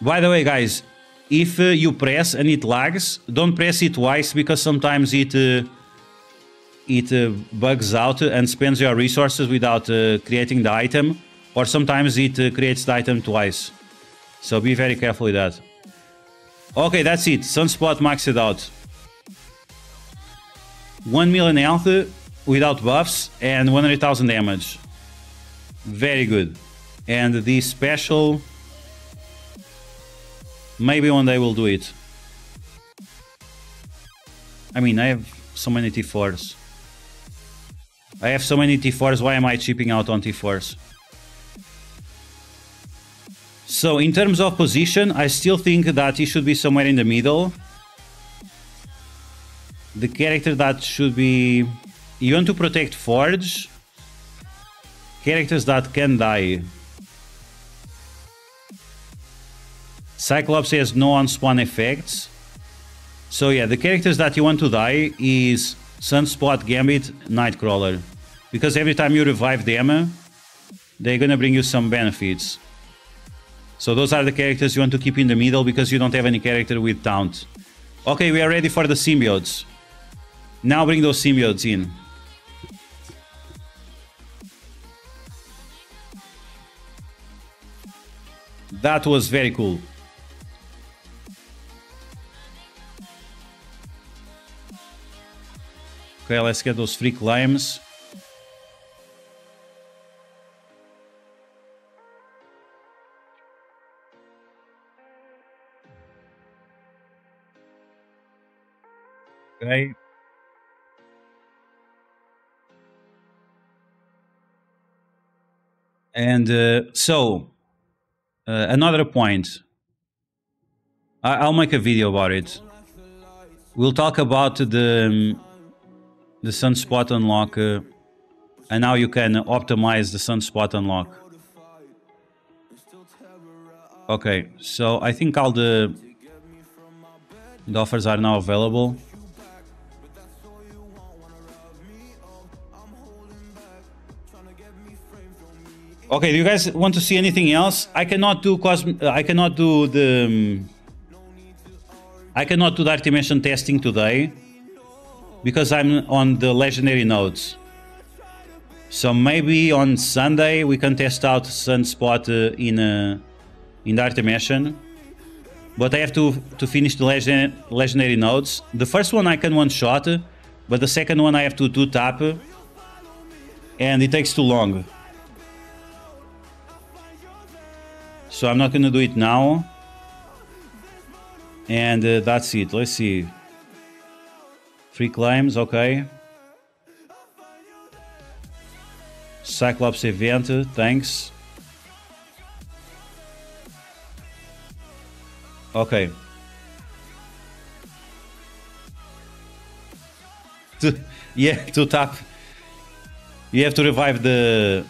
[SPEAKER 1] By the way, guys, if uh, you press and it lags, don't press it twice because sometimes it uh, it uh, bugs out and spends your resources without uh, creating the item, or sometimes it uh, creates the item twice. So be very careful with that. Okay, that's it. Sunspot maxed out. 1 million health without buffs and 100,000 damage. Very good. And the special... Maybe one day we'll do it. I mean, I have so many T4s. I have so many T4s, why am I chipping out on T4s? So in terms of position, I still think that he should be somewhere in the middle. The character that should be... You want to protect Forge? Characters that can die. Cyclops has no on-spawn effects. So yeah, the characters that you want to die is Sunspot, Gambit, Nightcrawler. Because every time you revive them, they're gonna bring you some benefits. So those are the characters you want to keep in the middle because you don't have any character with taunt. Okay, we are ready for the symbiotes. Now bring those symbiotes in. That was very cool. Okay, let's get those free climbs. Okay. And uh, so, uh, another point. I- will make a video about it. We'll talk about the um, the sunspot unlock uh, and now you can optimize the sunspot unlock. Okay, so I think all the, the offers are now available. Okay, do you guys want to see anything else? I cannot do cosm I cannot do the um, I cannot do the Artimation testing today because I'm on the legendary nodes. So maybe on Sunday we can test out Sunspot uh, in uh, in the Artimation. But I have to to finish the legend legendary nodes. The first one I can one shot, but the second one I have to do tap, and it takes too long. So I'm not going to do it now. And uh, that's it. Let's see. Free climbs, okay. Cyclops event, thanks. Okay. To, yeah, to tap. You have to revive the...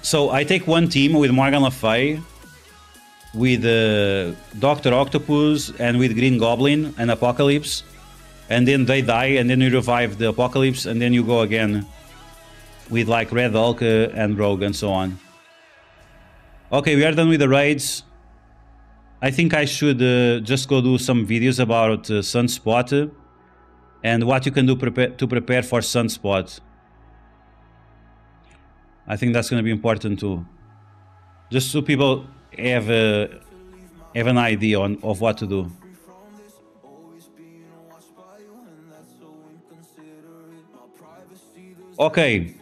[SPEAKER 1] So I take one team with Morgan Le Fay with uh, Doctor Octopus and with Green Goblin and Apocalypse, and then they die, and then you revive the Apocalypse, and then you go again with like Red Hulk uh, and Rogue and so on. Okay, we are done with the raids. I think I should uh, just go do some videos about uh, Sunspot and what you can do prepare to prepare for Sunspot. I think that's going to be important too. Just so people have a, have an idea on of what to do. Okay,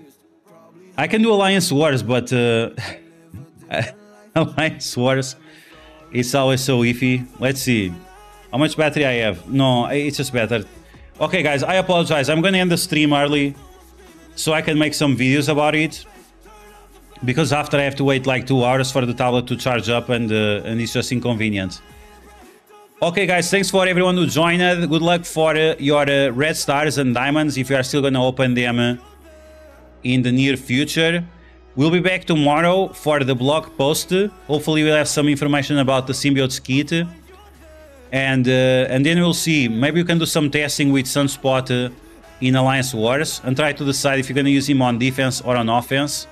[SPEAKER 1] I can do Alliance Wars, but uh, Alliance Wars is always so iffy. Let's see. How much battery I have? No, it's just better. Okay, guys, I apologize. I'm gonna end the stream early so I can make some videos about it because after I have to wait like two hours for the tablet to charge up and, uh, and it's just inconvenient. Okay guys, thanks for everyone who joined. Good luck for uh, your uh, red stars and diamonds if you are still gonna open them uh, in the near future. We'll be back tomorrow for the blog post. Hopefully we'll have some information about the symbiote kit. And, uh, and then we'll see. Maybe we can do some testing with Sunspot uh, in Alliance Wars and try to decide if you're gonna use him on defense or on offense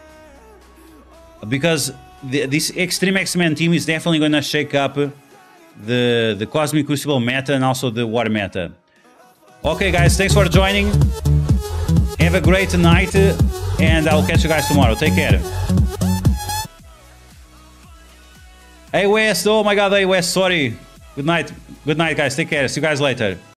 [SPEAKER 1] because this Extreme X-Men team is definitely going to shake up the the Cosmic Crucible meta and also the War meta. Okay, guys, thanks for joining. Have a great night, uh, and I'll catch you guys tomorrow. Take care. Hey West, oh my god, hey West, sorry. Good night. Good night, guys. Take care. See you guys later.